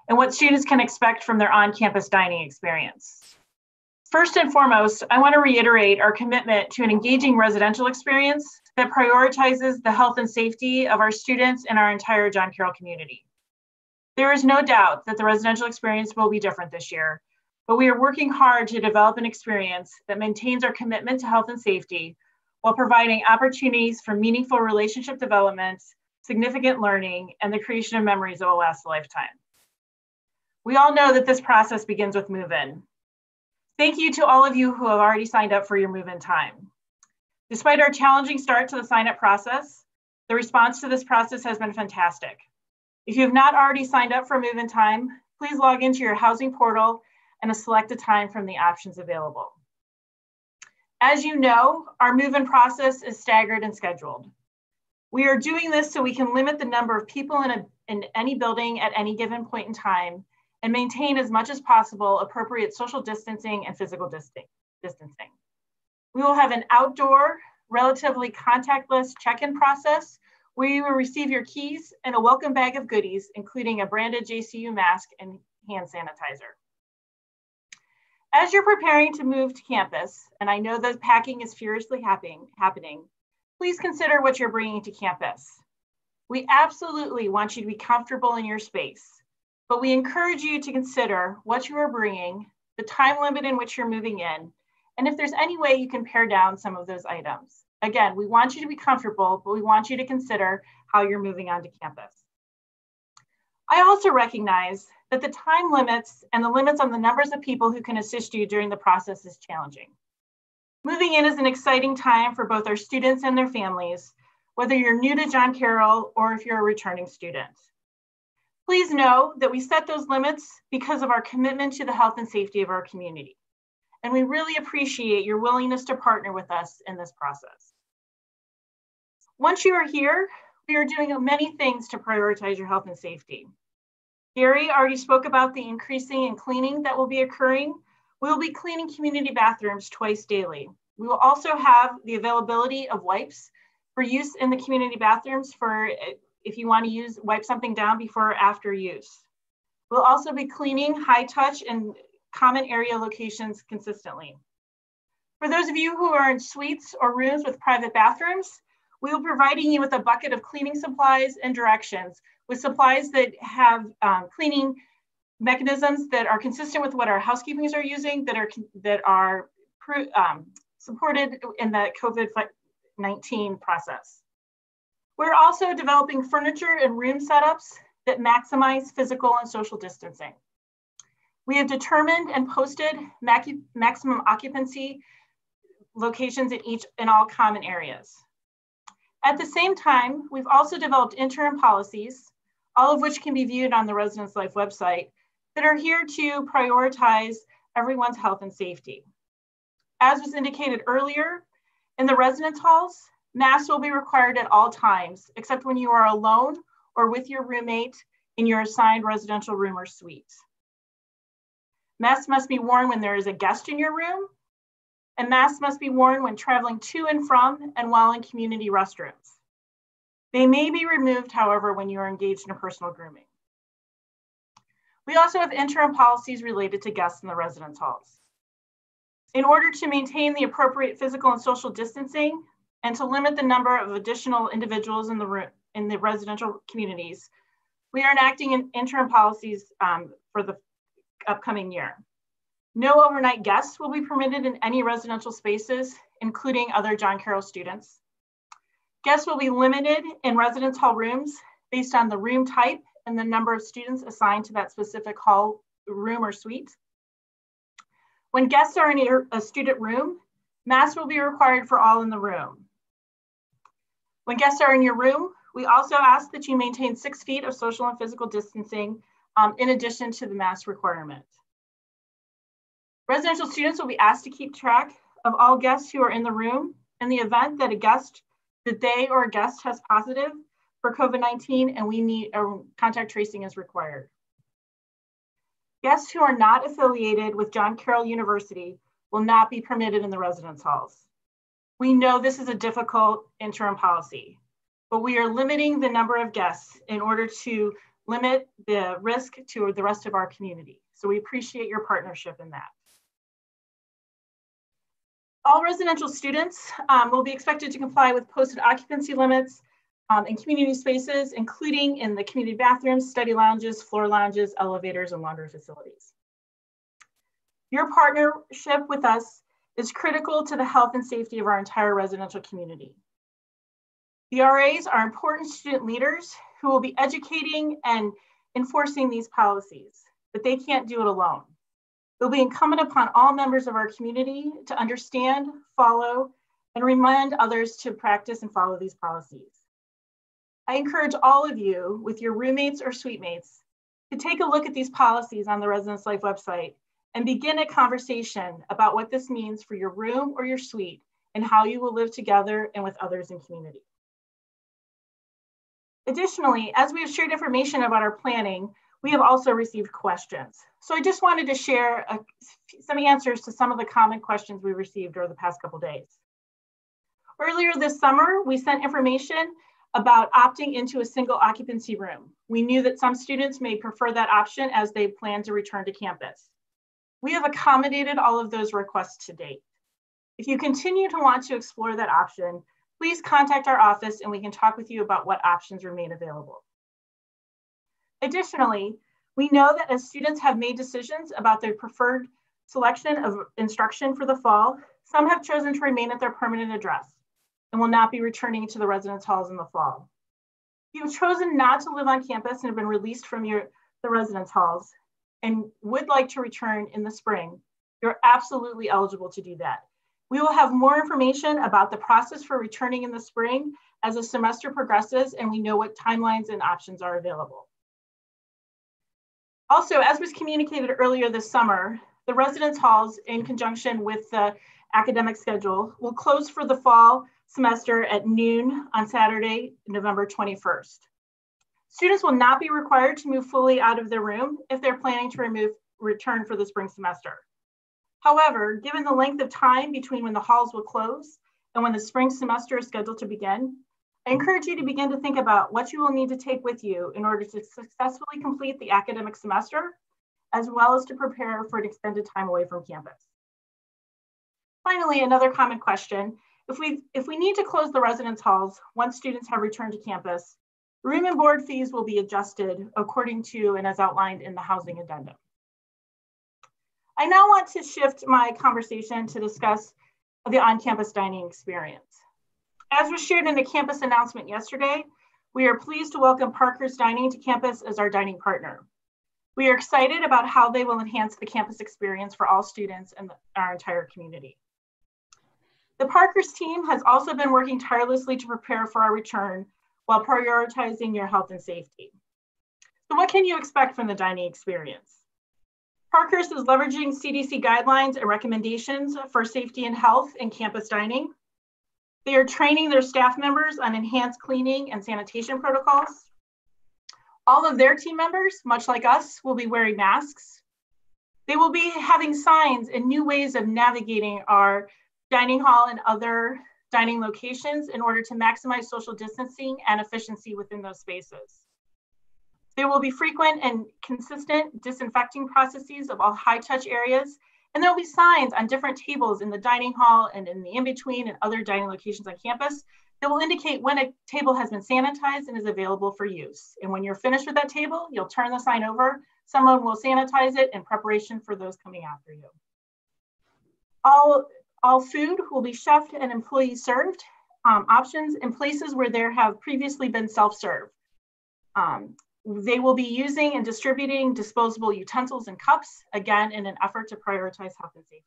and what students can expect from their on-campus dining experience. First and foremost, I want to reiterate our commitment to an engaging residential experience that prioritizes the health and safety of our students and our entire John Carroll community. There is no doubt that the residential experience will be different this year, but we are working hard to develop an experience that maintains our commitment to health and safety while providing opportunities for meaningful relationship development, significant learning, and the creation of memories that will last a lifetime. We all know that this process begins with move-in. Thank you to all of you who have already signed up for your move-in time. Despite our challenging start to the sign-up process, the response to this process has been fantastic. If you have not already signed up for move-in time, please log into your housing portal and select a time from the options available. As you know, our move-in process is staggered and scheduled. We are doing this so we can limit the number of people in, a, in any building at any given point in time and maintain as much as possible appropriate social distancing and physical distancing. We will have an outdoor, relatively contactless check-in process where you will receive your keys and a welcome bag of goodies, including a branded JCU mask and hand sanitizer. As you're preparing to move to campus, and I know that packing is furiously happening, happening, please consider what you're bringing to campus. We absolutely want you to be comfortable in your space, but we encourage you to consider what you are bringing, the time limit in which you're moving in, and if there's any way you can pare down some of those items. Again, we want you to be comfortable, but we want you to consider how you're moving onto campus. I also recognize that the time limits and the limits on the numbers of people who can assist you during the process is challenging. Moving in is an exciting time for both our students and their families, whether you're new to John Carroll or if you're a returning student. Please know that we set those limits because of our commitment to the health and safety of our community. And we really appreciate your willingness to partner with us in this process. Once you are here, we are doing many things to prioritize your health and safety. Gary already spoke about the increasing and cleaning that will be occurring. We will be cleaning community bathrooms twice daily. We will also have the availability of wipes for use in the community bathrooms for if you want to use wipe something down before or after use. We'll also be cleaning high touch and common area locations consistently. For those of you who are in suites or rooms with private bathrooms, we will be providing you with a bucket of cleaning supplies and directions with supplies that have um, cleaning mechanisms that are consistent with what our housekeepings are using that are, that are um, supported in the COVID-19 process. We're also developing furniture and room setups that maximize physical and social distancing. We have determined and posted maximum occupancy locations in each in all common areas. At the same time, we've also developed interim policies, all of which can be viewed on the Residence Life website, that are here to prioritize everyone's health and safety. As was indicated earlier, in the residence halls, masks will be required at all times, except when you are alone or with your roommate in your assigned residential room or suite. Masks must be worn when there is a guest in your room and masks must be worn when traveling to and from and while in community restrooms. They may be removed, however, when you are engaged in a personal grooming. We also have interim policies related to guests in the residence halls. In order to maintain the appropriate physical and social distancing and to limit the number of additional individuals in the, in the residential communities, we are enacting interim policies um, for the upcoming year. No overnight guests will be permitted in any residential spaces, including other John Carroll students. Guests will be limited in residence hall rooms based on the room type and the number of students assigned to that specific hall room or suite. When guests are in a student room, masks will be required for all in the room. When guests are in your room, we also ask that you maintain six feet of social and physical distancing um, in addition to the mask requirement. Residential students will be asked to keep track of all guests who are in the room in the event that a guest, that they or a guest has positive for COVID-19 and we need a contact tracing is required. Guests who are not affiliated with John Carroll University will not be permitted in the residence halls. We know this is a difficult interim policy, but we are limiting the number of guests in order to limit the risk to the rest of our community. So we appreciate your partnership in that. All residential students um, will be expected to comply with posted occupancy limits um, in community spaces, including in the community bathrooms, study lounges, floor lounges, elevators, and laundry facilities. Your partnership with us is critical to the health and safety of our entire residential community. The RAs are important student leaders who will be educating and enforcing these policies, but they can't do it alone. It will be incumbent upon all members of our community to understand, follow, and remind others to practice and follow these policies. I encourage all of you with your roommates or suite mates to take a look at these policies on the Residence Life website and begin a conversation about what this means for your room or your suite and how you will live together and with others in community. Additionally, as we have shared information about our planning, we have also received questions. So I just wanted to share a, some answers to some of the common questions we received over the past couple days. Earlier this summer, we sent information about opting into a single occupancy room. We knew that some students may prefer that option as they plan to return to campus. We have accommodated all of those requests to date. If you continue to want to explore that option, please contact our office and we can talk with you about what options remain available. Additionally, we know that as students have made decisions about their preferred selection of instruction for the fall, some have chosen to remain at their permanent address and will not be returning to the residence halls in the fall. If you've chosen not to live on campus and have been released from your, the residence halls and would like to return in the spring, you're absolutely eligible to do that. We will have more information about the process for returning in the spring as the semester progresses and we know what timelines and options are available. Also, as was communicated earlier this summer, the residence halls in conjunction with the academic schedule will close for the fall semester at noon on Saturday, November 21st. Students will not be required to move fully out of their room if they're planning to remove, return for the spring semester. However, given the length of time between when the halls will close and when the spring semester is scheduled to begin, I encourage you to begin to think about what you will need to take with you in order to successfully complete the academic semester, as well as to prepare for an extended time away from campus. Finally, another common question, if we, if we need to close the residence halls once students have returned to campus, room and board fees will be adjusted according to and as outlined in the housing addendum. I now want to shift my conversation to discuss the on-campus dining experience. As was shared in the campus announcement yesterday, we are pleased to welcome Parkhurst Dining to campus as our dining partner. We are excited about how they will enhance the campus experience for all students and our entire community. The Parker's team has also been working tirelessly to prepare for our return while prioritizing your health and safety. So what can you expect from the dining experience? Parkhurst is leveraging CDC guidelines and recommendations for safety and health in campus dining. They are training their staff members on enhanced cleaning and sanitation protocols. All of their team members, much like us, will be wearing masks. They will be having signs and new ways of navigating our dining hall and other dining locations in order to maximize social distancing and efficiency within those spaces. There will be frequent and consistent disinfecting processes of all high touch areas, and there will be signs on different tables in the dining hall and in the Inn Between and other dining locations on campus that will indicate when a table has been sanitized and is available for use. And when you're finished with that table, you'll turn the sign over, someone will sanitize it in preparation for those coming after you. All, all food will be chef and employee served um, options in places where there have previously been self-serve. Um, they will be using and distributing disposable utensils and cups, again, in an effort to prioritize health and safety.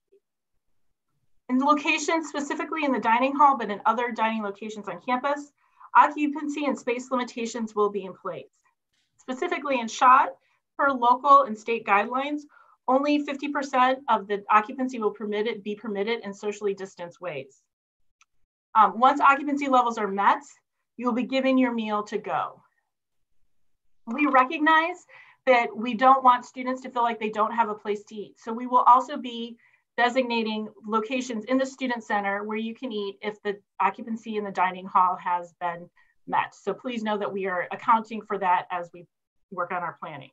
In the locations, specifically in the dining hall, but in other dining locations on campus, occupancy and space limitations will be in place. Specifically in Schott, per local and state guidelines, only 50% of the occupancy will permit it, be permitted in socially distanced ways. Um, once occupancy levels are met, you will be given your meal to go. We recognize that we don't want students to feel like they don't have a place to eat. So we will also be designating locations in the student center where you can eat if the occupancy in the dining hall has been met. So please know that we are accounting for that as we work on our planning.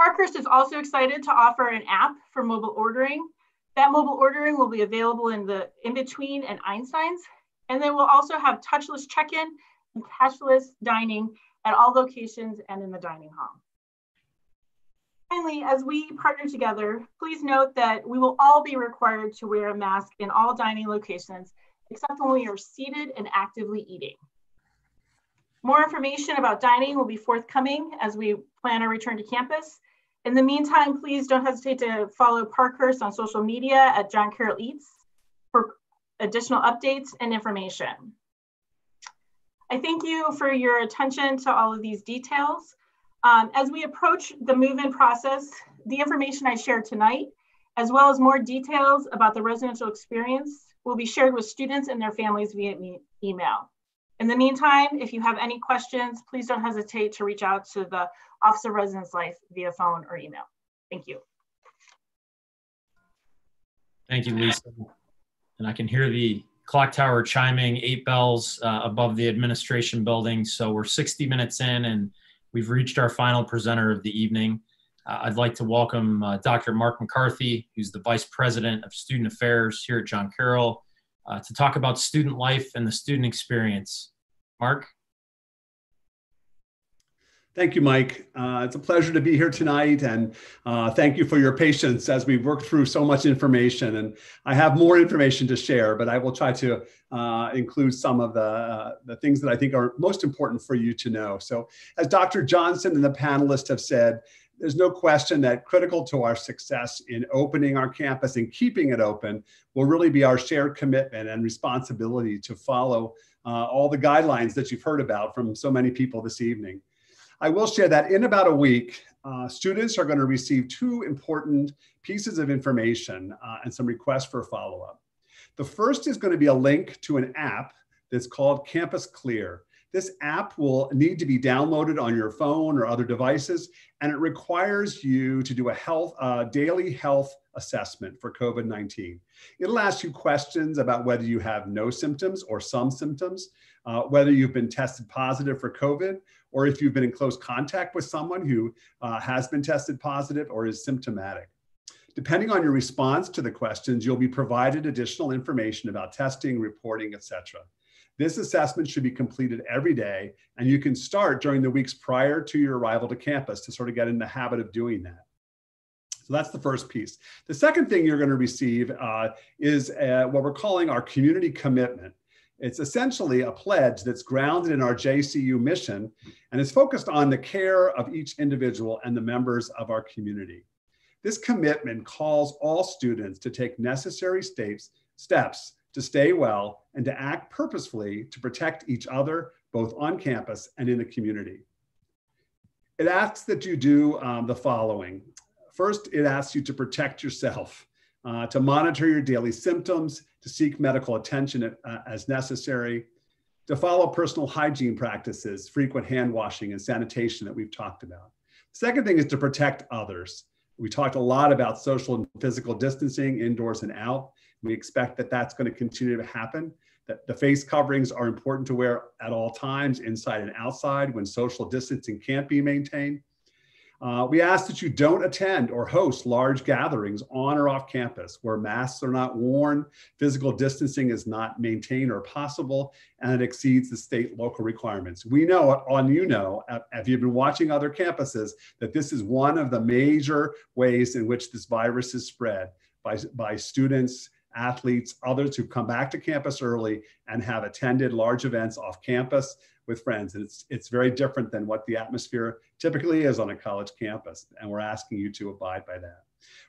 Parkhurst is also excited to offer an app for mobile ordering. That mobile ordering will be available in the Inn Between and Einstein's. And then we'll also have touchless check-in and cashless dining at all locations and in the dining hall. Finally, as we partner together, please note that we will all be required to wear a mask in all dining locations, except when we are seated and actively eating. More information about dining will be forthcoming as we plan our return to campus. In the meantime, please don't hesitate to follow Parkhurst on social media at John Carroll Eats for additional updates and information. I thank you for your attention to all of these details. Um, as we approach the move-in process, the information I shared tonight, as well as more details about the residential experience, will be shared with students and their families via email. In the meantime, if you have any questions, please don't hesitate to reach out to the Office of Residence Life via phone or email. Thank you. Thank you, Lisa. And I can hear the clock tower chiming eight bells uh, above the administration building. So we're 60 minutes in and we've reached our final presenter of the evening. Uh, I'd like to welcome uh, Dr. Mark McCarthy, who's the Vice President of Student Affairs here at John Carroll, uh, to talk about student life and the student experience. Mark? Thank you, Mike. Uh, it's a pleasure to be here tonight, and uh, thank you for your patience as we work through so much information. And I have more information to share, but I will try to uh, include some of the, uh, the things that I think are most important for you to know. So, as Dr. Johnson and the panelists have said, there's no question that critical to our success in opening our campus and keeping it open will really be our shared commitment and responsibility to follow uh, all the guidelines that you've heard about from so many people this evening. I will share that in about a week, uh, students are going to receive two important pieces of information uh, and some requests for follow-up. The first is going to be a link to an app that's called Campus Clear. This app will need to be downloaded on your phone or other devices, and it requires you to do a health uh, daily health assessment for COVID-19. It'll ask you questions about whether you have no symptoms or some symptoms, uh, whether you've been tested positive for COVID, or if you've been in close contact with someone who uh, has been tested positive or is symptomatic. Depending on your response to the questions, you'll be provided additional information about testing, reporting, etc. This assessment should be completed every day, and you can start during the weeks prior to your arrival to campus to sort of get in the habit of doing that. So that's the first piece. The second thing you're going to receive uh, is uh, what we're calling our community commitment. It's essentially a pledge that's grounded in our JCU mission and is focused on the care of each individual and the members of our community. This commitment calls all students to take necessary steps, steps to stay well, and to act purposefully to protect each other, both on campus and in the community. It asks that you do um, the following. First, it asks you to protect yourself, uh, to monitor your daily symptoms, to seek medical attention uh, as necessary, to follow personal hygiene practices, frequent hand washing and sanitation that we've talked about. Second thing is to protect others. We talked a lot about social and physical distancing indoors and out. We expect that that's going to continue to happen. That the face coverings are important to wear at all times, inside and outside, when social distancing can't be maintained. Uh, we ask that you don't attend or host large gatherings on or off campus where masks are not worn, physical distancing is not maintained or possible, and it exceeds the state local requirements. We know, on you know, if you've been watching other campuses, that this is one of the major ways in which this virus is spread by, by students athletes, others who come back to campus early and have attended large events off campus with friends. And it's, it's very different than what the atmosphere typically is on a college campus. And we're asking you to abide by that.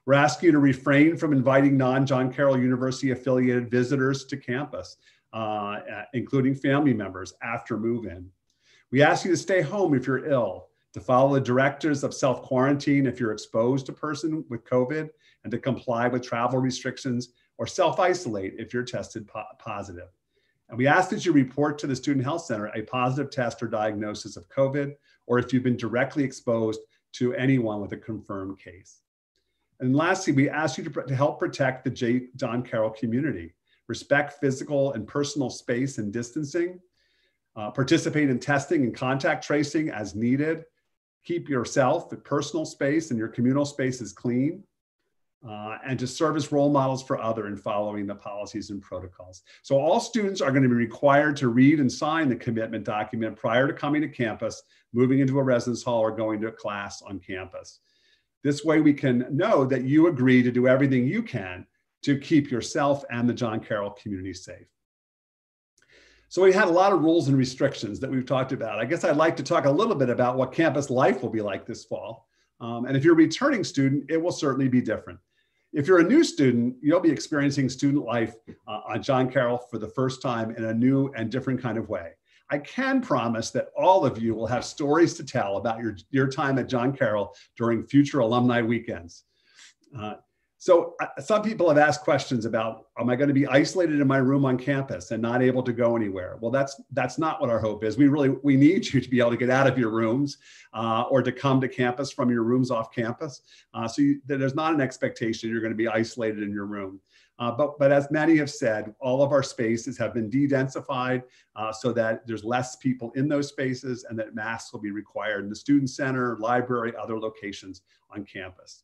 We're asking you to refrain from inviting non-John Carroll University affiliated visitors to campus, uh, including family members after move-in. We ask you to stay home if you're ill, to follow the directives of self-quarantine if you're exposed to person with COVID, and to comply with travel restrictions or self-isolate if you're tested po positive. And we ask that you report to the Student Health Center a positive test or diagnosis of COVID, or if you've been directly exposed to anyone with a confirmed case. And lastly, we ask you to, to help protect the J. John Carroll community. Respect physical and personal space and distancing. Uh, participate in testing and contact tracing as needed. Keep yourself, the personal space and your communal spaces clean uh, and to serve as role models for other in following the policies and protocols. So all students are going to be required to read and sign the commitment document prior to coming to campus, moving into a residence hall or going to a class on campus. This way we can know that you agree to do everything you can to keep yourself and the John Carroll community safe. So we had a lot of rules and restrictions that we've talked about. I guess I'd like to talk a little bit about what campus life will be like this fall. Um, and if you're a returning student, it will certainly be different. If you're a new student, you'll be experiencing student life uh, on John Carroll for the first time in a new and different kind of way. I can promise that all of you will have stories to tell about your, your time at John Carroll during future alumni weekends. Uh, so uh, some people have asked questions about, am I going to be isolated in my room on campus and not able to go anywhere? Well, that's that's not what our hope is. We really we need you to be able to get out of your rooms uh, or to come to campus from your rooms off campus. Uh, so you, there's not an expectation you're going to be isolated in your room. Uh, but, but as many have said, all of our spaces have been de-densified uh, so that there's less people in those spaces and that masks will be required in the student center, library, other locations on campus.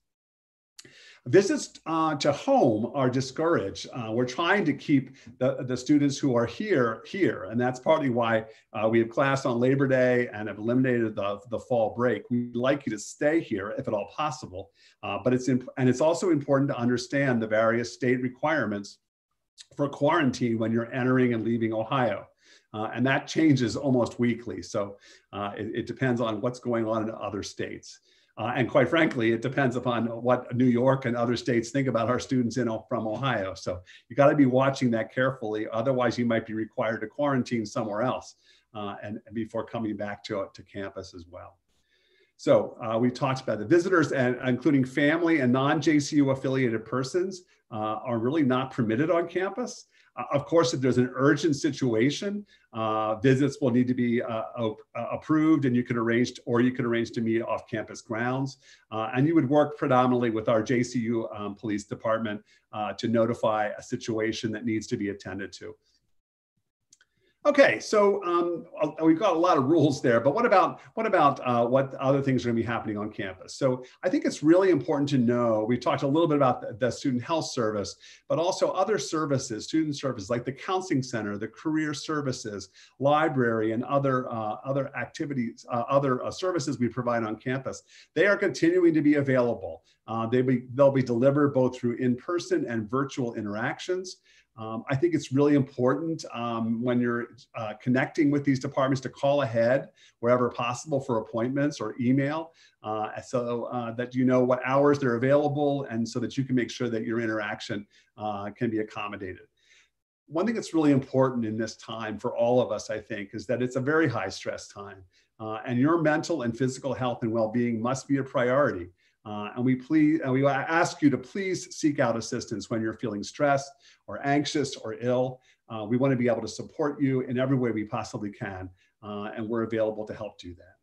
Visits uh, to home are discouraged. Uh, we're trying to keep the, the students who are here here, and that's partly why uh, we have class on Labor Day and have eliminated the, the fall break. We'd like you to stay here if at all possible, uh, but it's imp- and it's also important to understand the various state requirements for quarantine when you're entering and leaving Ohio. Uh, and that changes almost weekly. So uh, it, it depends on what's going on in other states. Uh, and quite frankly, it depends upon what New York and other states think about our students in from Ohio. So you got to be watching that carefully. Otherwise, you might be required to quarantine somewhere else uh, and, and, before coming back to, to campus as well. So uh, we talked about the visitors and including family and non-JCU affiliated persons uh, are really not permitted on campus. Uh, of course, if there's an urgent situation, uh, visits will need to be uh, uh, approved and you can arrange, or you can arrange to meet off campus grounds. Uh, and you would work predominantly with our JCU um, police department to notify a situation that needs to be attended to. Okay, so um, we've got a lot of rules there, but what about what about uh, what other things are going to be happening on campus? So I think it's really important to know. We talked a little bit about the, the, student health service, but also other services, student services like the counseling center, the career services, library, and other uh, other activities, uh, other uh, services we provide on campus. They are continuing to be available. Uh, they be, they'll be delivered both through in-person and virtual interactions. Um, I think it's really important um, when you're uh, connecting with these departments to call ahead wherever possible for appointments or email uh, so uh, that you know what hours they're available and so that you can make sure that your interaction uh, can be accommodated. One thing that's really important in this time for all of us, I think, is that it's a very high stress time. Uh, and your mental and physical health and well-being must be a priority. Uh, and we please, and we ask you to please seek out assistance when you're feeling stressed or anxious or ill. Uh, we want to be able to support you in every way we possibly can, uh, and we're available to help do that.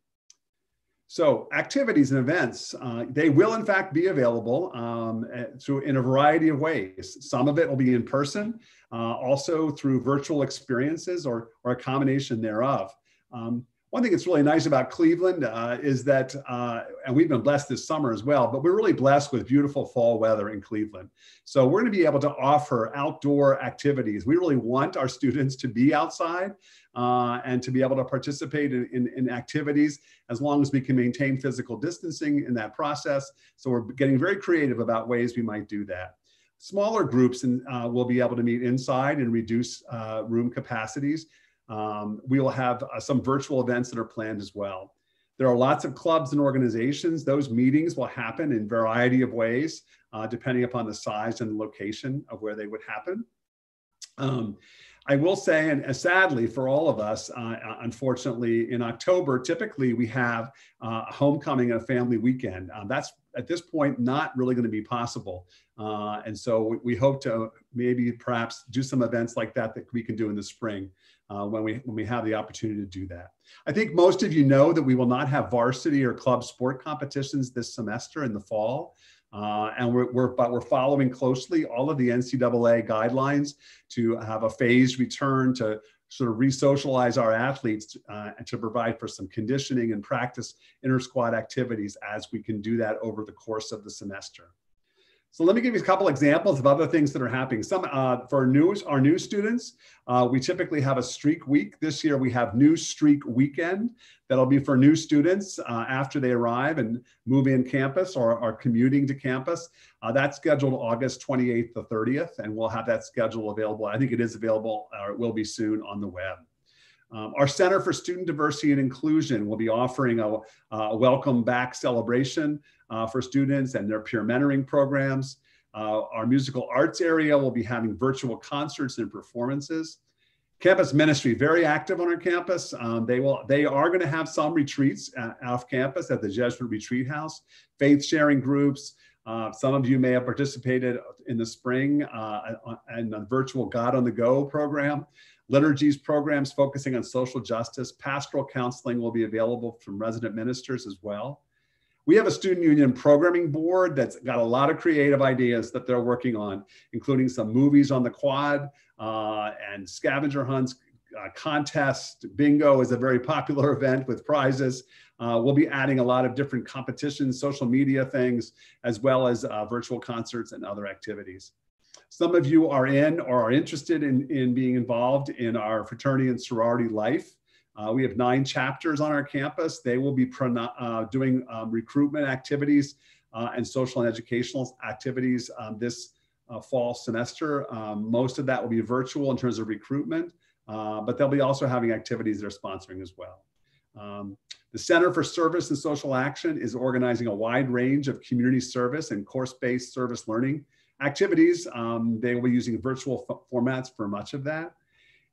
So activities and events, uh, they will in fact be available um, through in a variety of ways. Some of it will be in person, uh, also through virtual experiences or, or a combination thereof. Um, one thing that's really nice about Cleveland uh, is that, uh, and we've been blessed this summer as well, but we're really blessed with beautiful fall weather in Cleveland. So we're going to be able to offer outdoor activities. We really want our students to be outside uh, and to be able to participate in, in, in, activities as long as we can maintain physical distancing in that process. So we're getting very creative about ways we might do that. Smaller groups and, uh, will be able to meet inside and reduce uh, room capacities. Um, we will have uh, some virtual events that are planned as well. There are lots of clubs and organizations. Those meetings will happen in variety of ways, uh, depending upon the size and location of where they would happen. Um, I will say, and sadly for all of us, uh, uh, unfortunately, in October, typically we have uh, a homecoming and a family weekend. Um, that's at this point not really going to be possible. Uh, and so we, we, hope to maybe perhaps do some events like that that we can do in the spring uh, when, we, when we have the opportunity to do that. I think most of you know that we will not have varsity or club sport competitions this semester in the fall. Uh, and we're, we're, but we're following closely all of the NCAA guidelines to have a phased return to sort of re-socialize our athletes uh, and to provide for some conditioning and practice inter squad activities as we can do that over the course of the semester. So let me give you a couple examples of other things that are happening. Some uh, for news, our new students, uh, we typically have a streak week. This year we have new streak weekend. That'll be for new students uh, after they arrive and move in campus or are commuting to campus. Uh, that's scheduled August 28th to 30th, and we'll have that schedule available. I think it is available, or it will be soon on the web. Um, our Center for Student Diversity and Inclusion will be offering a, a welcome back celebration uh, for students and their peer mentoring programs. Uh, our musical arts area will be having virtual concerts and performances. Campus ministry, very active on our campus. Um, they will, they are going to have some retreats uh, off campus at the Jesuit Retreat House, faith sharing groups. Uh, some of you may have participated in the spring uh, the virtual God on the Go program liturgies programs focusing on social justice. Pastoral counseling will be available from resident ministers as well. We have a student union programming board that's got a lot of creative ideas that they're working on, including some movies on the quad uh, and scavenger hunts, uh, contest. Bingo is a very popular <laughs> event with prizes. Uh, we'll be adding a lot of different competitions, social media things, as well as uh, virtual concerts and other activities. Some of you are in or are interested in, in being involved in our fraternity and sorority life. Uh, we have nine chapters on our campus. They will be uh, doing um, recruitment activities uh, and social and educational activities um, this uh, fall semester. Um, most of that will be virtual in terms of recruitment, uh, but they'll be also having activities they're sponsoring as well. Um, the Center for Service and Social Action is organizing a wide range of community service and course-based service learning activities. Um, they will be using virtual formats for much of that.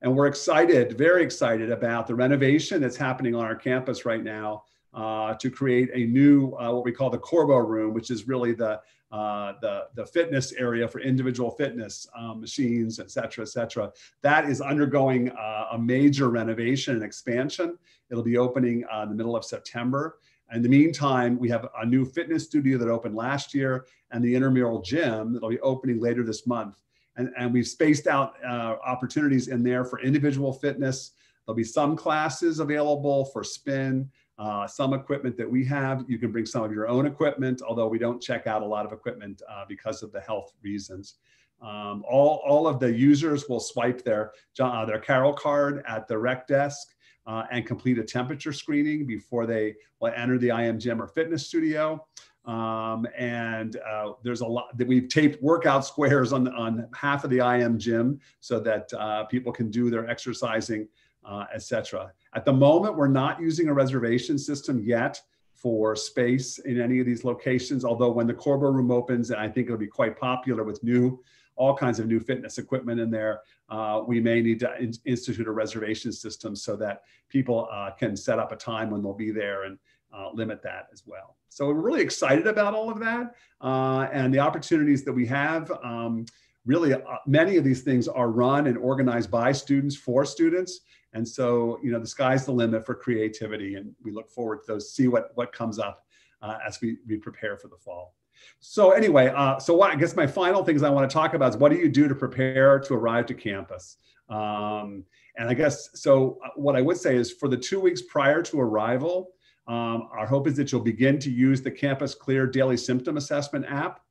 And we're excited, very excited about the renovation that's happening on our campus right now uh, to create a new, uh, what we call the Corbo room, which is really the, uh, the, the fitness area for individual fitness um, machines, et cetera, et cetera. That is undergoing uh, a major renovation and expansion. It'll be opening uh, in the middle of September. In the meantime, we have a new fitness studio that opened last year and the intramural gym that'll be opening later this month. And, and we've spaced out uh, opportunities in there for individual fitness. There'll be some classes available for spin, uh, some equipment that we have. You can bring some of your own equipment, although we don't check out a lot of equipment uh, because of the health reasons. Um, all, all of the users will swipe their, uh, their Carroll card at the rec desk uh, and complete a temperature screening before they will enter the IM gym or fitness studio. Um, and uh, there's a lot that we've taped workout <laughs> squares on, on half of the IM gym so that uh, people can do their exercising, uh, etc. At the moment, we're not using a reservation system yet for space in any of these locations, although when the Corbo room opens, and I think it'll be quite popular with new, all kinds of new fitness equipment in there, uh, we may need to in institute a reservation system so that people uh, can set up a time when they'll be there and uh, limit that as well. So we're really excited about all of that uh, and the opportunities that we have. Um, really, uh, many of these things are run and organized by students for students. And so, you know, the sky's the limit for creativity, and we look forward to those, see what, what comes up uh, as we, we prepare for the fall. So anyway, uh, so what I guess my final things I want to talk about is what do you do to prepare to arrive to campus? Um, and I guess, so uh, what I would say is for the two weeks prior to arrival, um, our hope is that you'll begin to use the Campus Clear Daily Symptom Assessment app,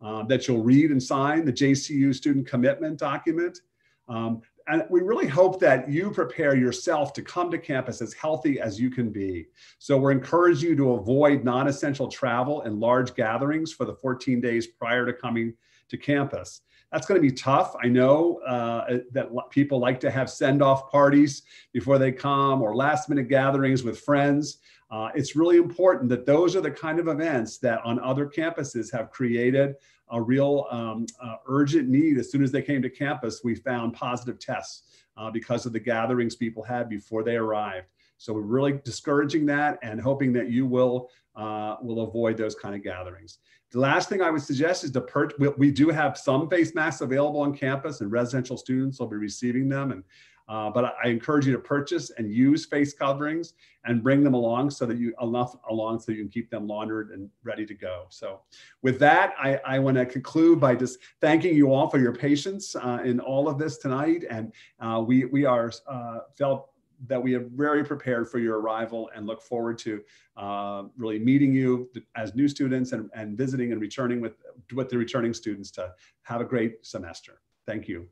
um, that you'll read and sign the JCU student commitment document. Um, and we really hope that you prepare yourself to come to campus as healthy as you can be. So we're encouraging you to avoid non-essential travel and large gatherings for the 14 days prior to coming to campus. That's going to be tough. I know uh, that people like to have send-off parties before they come or last-minute gatherings with friends. Uh, it's really important that those are the kind of events that on other campuses have created a real um, uh, urgent need. As soon as they came to campus, we found positive tests uh, because of the gatherings people had before they arrived. So we're really discouraging that and hoping that you will uh, will avoid those kind of gatherings. The last thing I would suggest is to purchase. We, we, do have some face masks available on campus, and residential students will be receiving them. And uh, but I encourage you to purchase and use face coverings and bring them along so that you enough along so you can keep them laundered and ready to go. So with that, I, I want to conclude by just thanking you all for your patience uh, in all of this tonight. And uh, we, we are uh, felt that we are very prepared for your arrival and look forward to uh, really meeting you as new students and, and visiting and returning with, with the returning students to have a great semester. Thank you.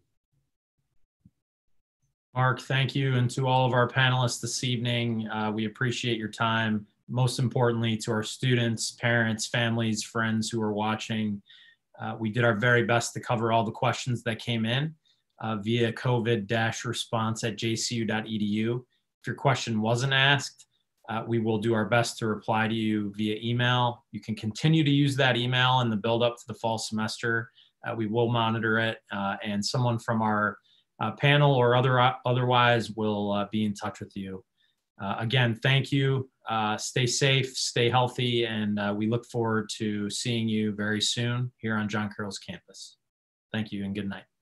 Mark, thank you. And to all of our panelists this evening, uh, we appreciate your time. Most importantly, to our students, parents, families, friends who are watching, uh, we did our very best to cover all the questions that came in uh, via COVID-response at jcu.edu. If your question wasn't asked, uh, we will do our best to reply to you via email. You can continue to use that email in the build up to the fall semester. Uh, we will monitor it uh, and someone from our uh, panel or other otherwise will uh, be in touch with you. Uh, again, thank you. Uh, stay safe, stay healthy, and we look forward to seeing you very soon here on John Carroll's campus. Thank you and good night.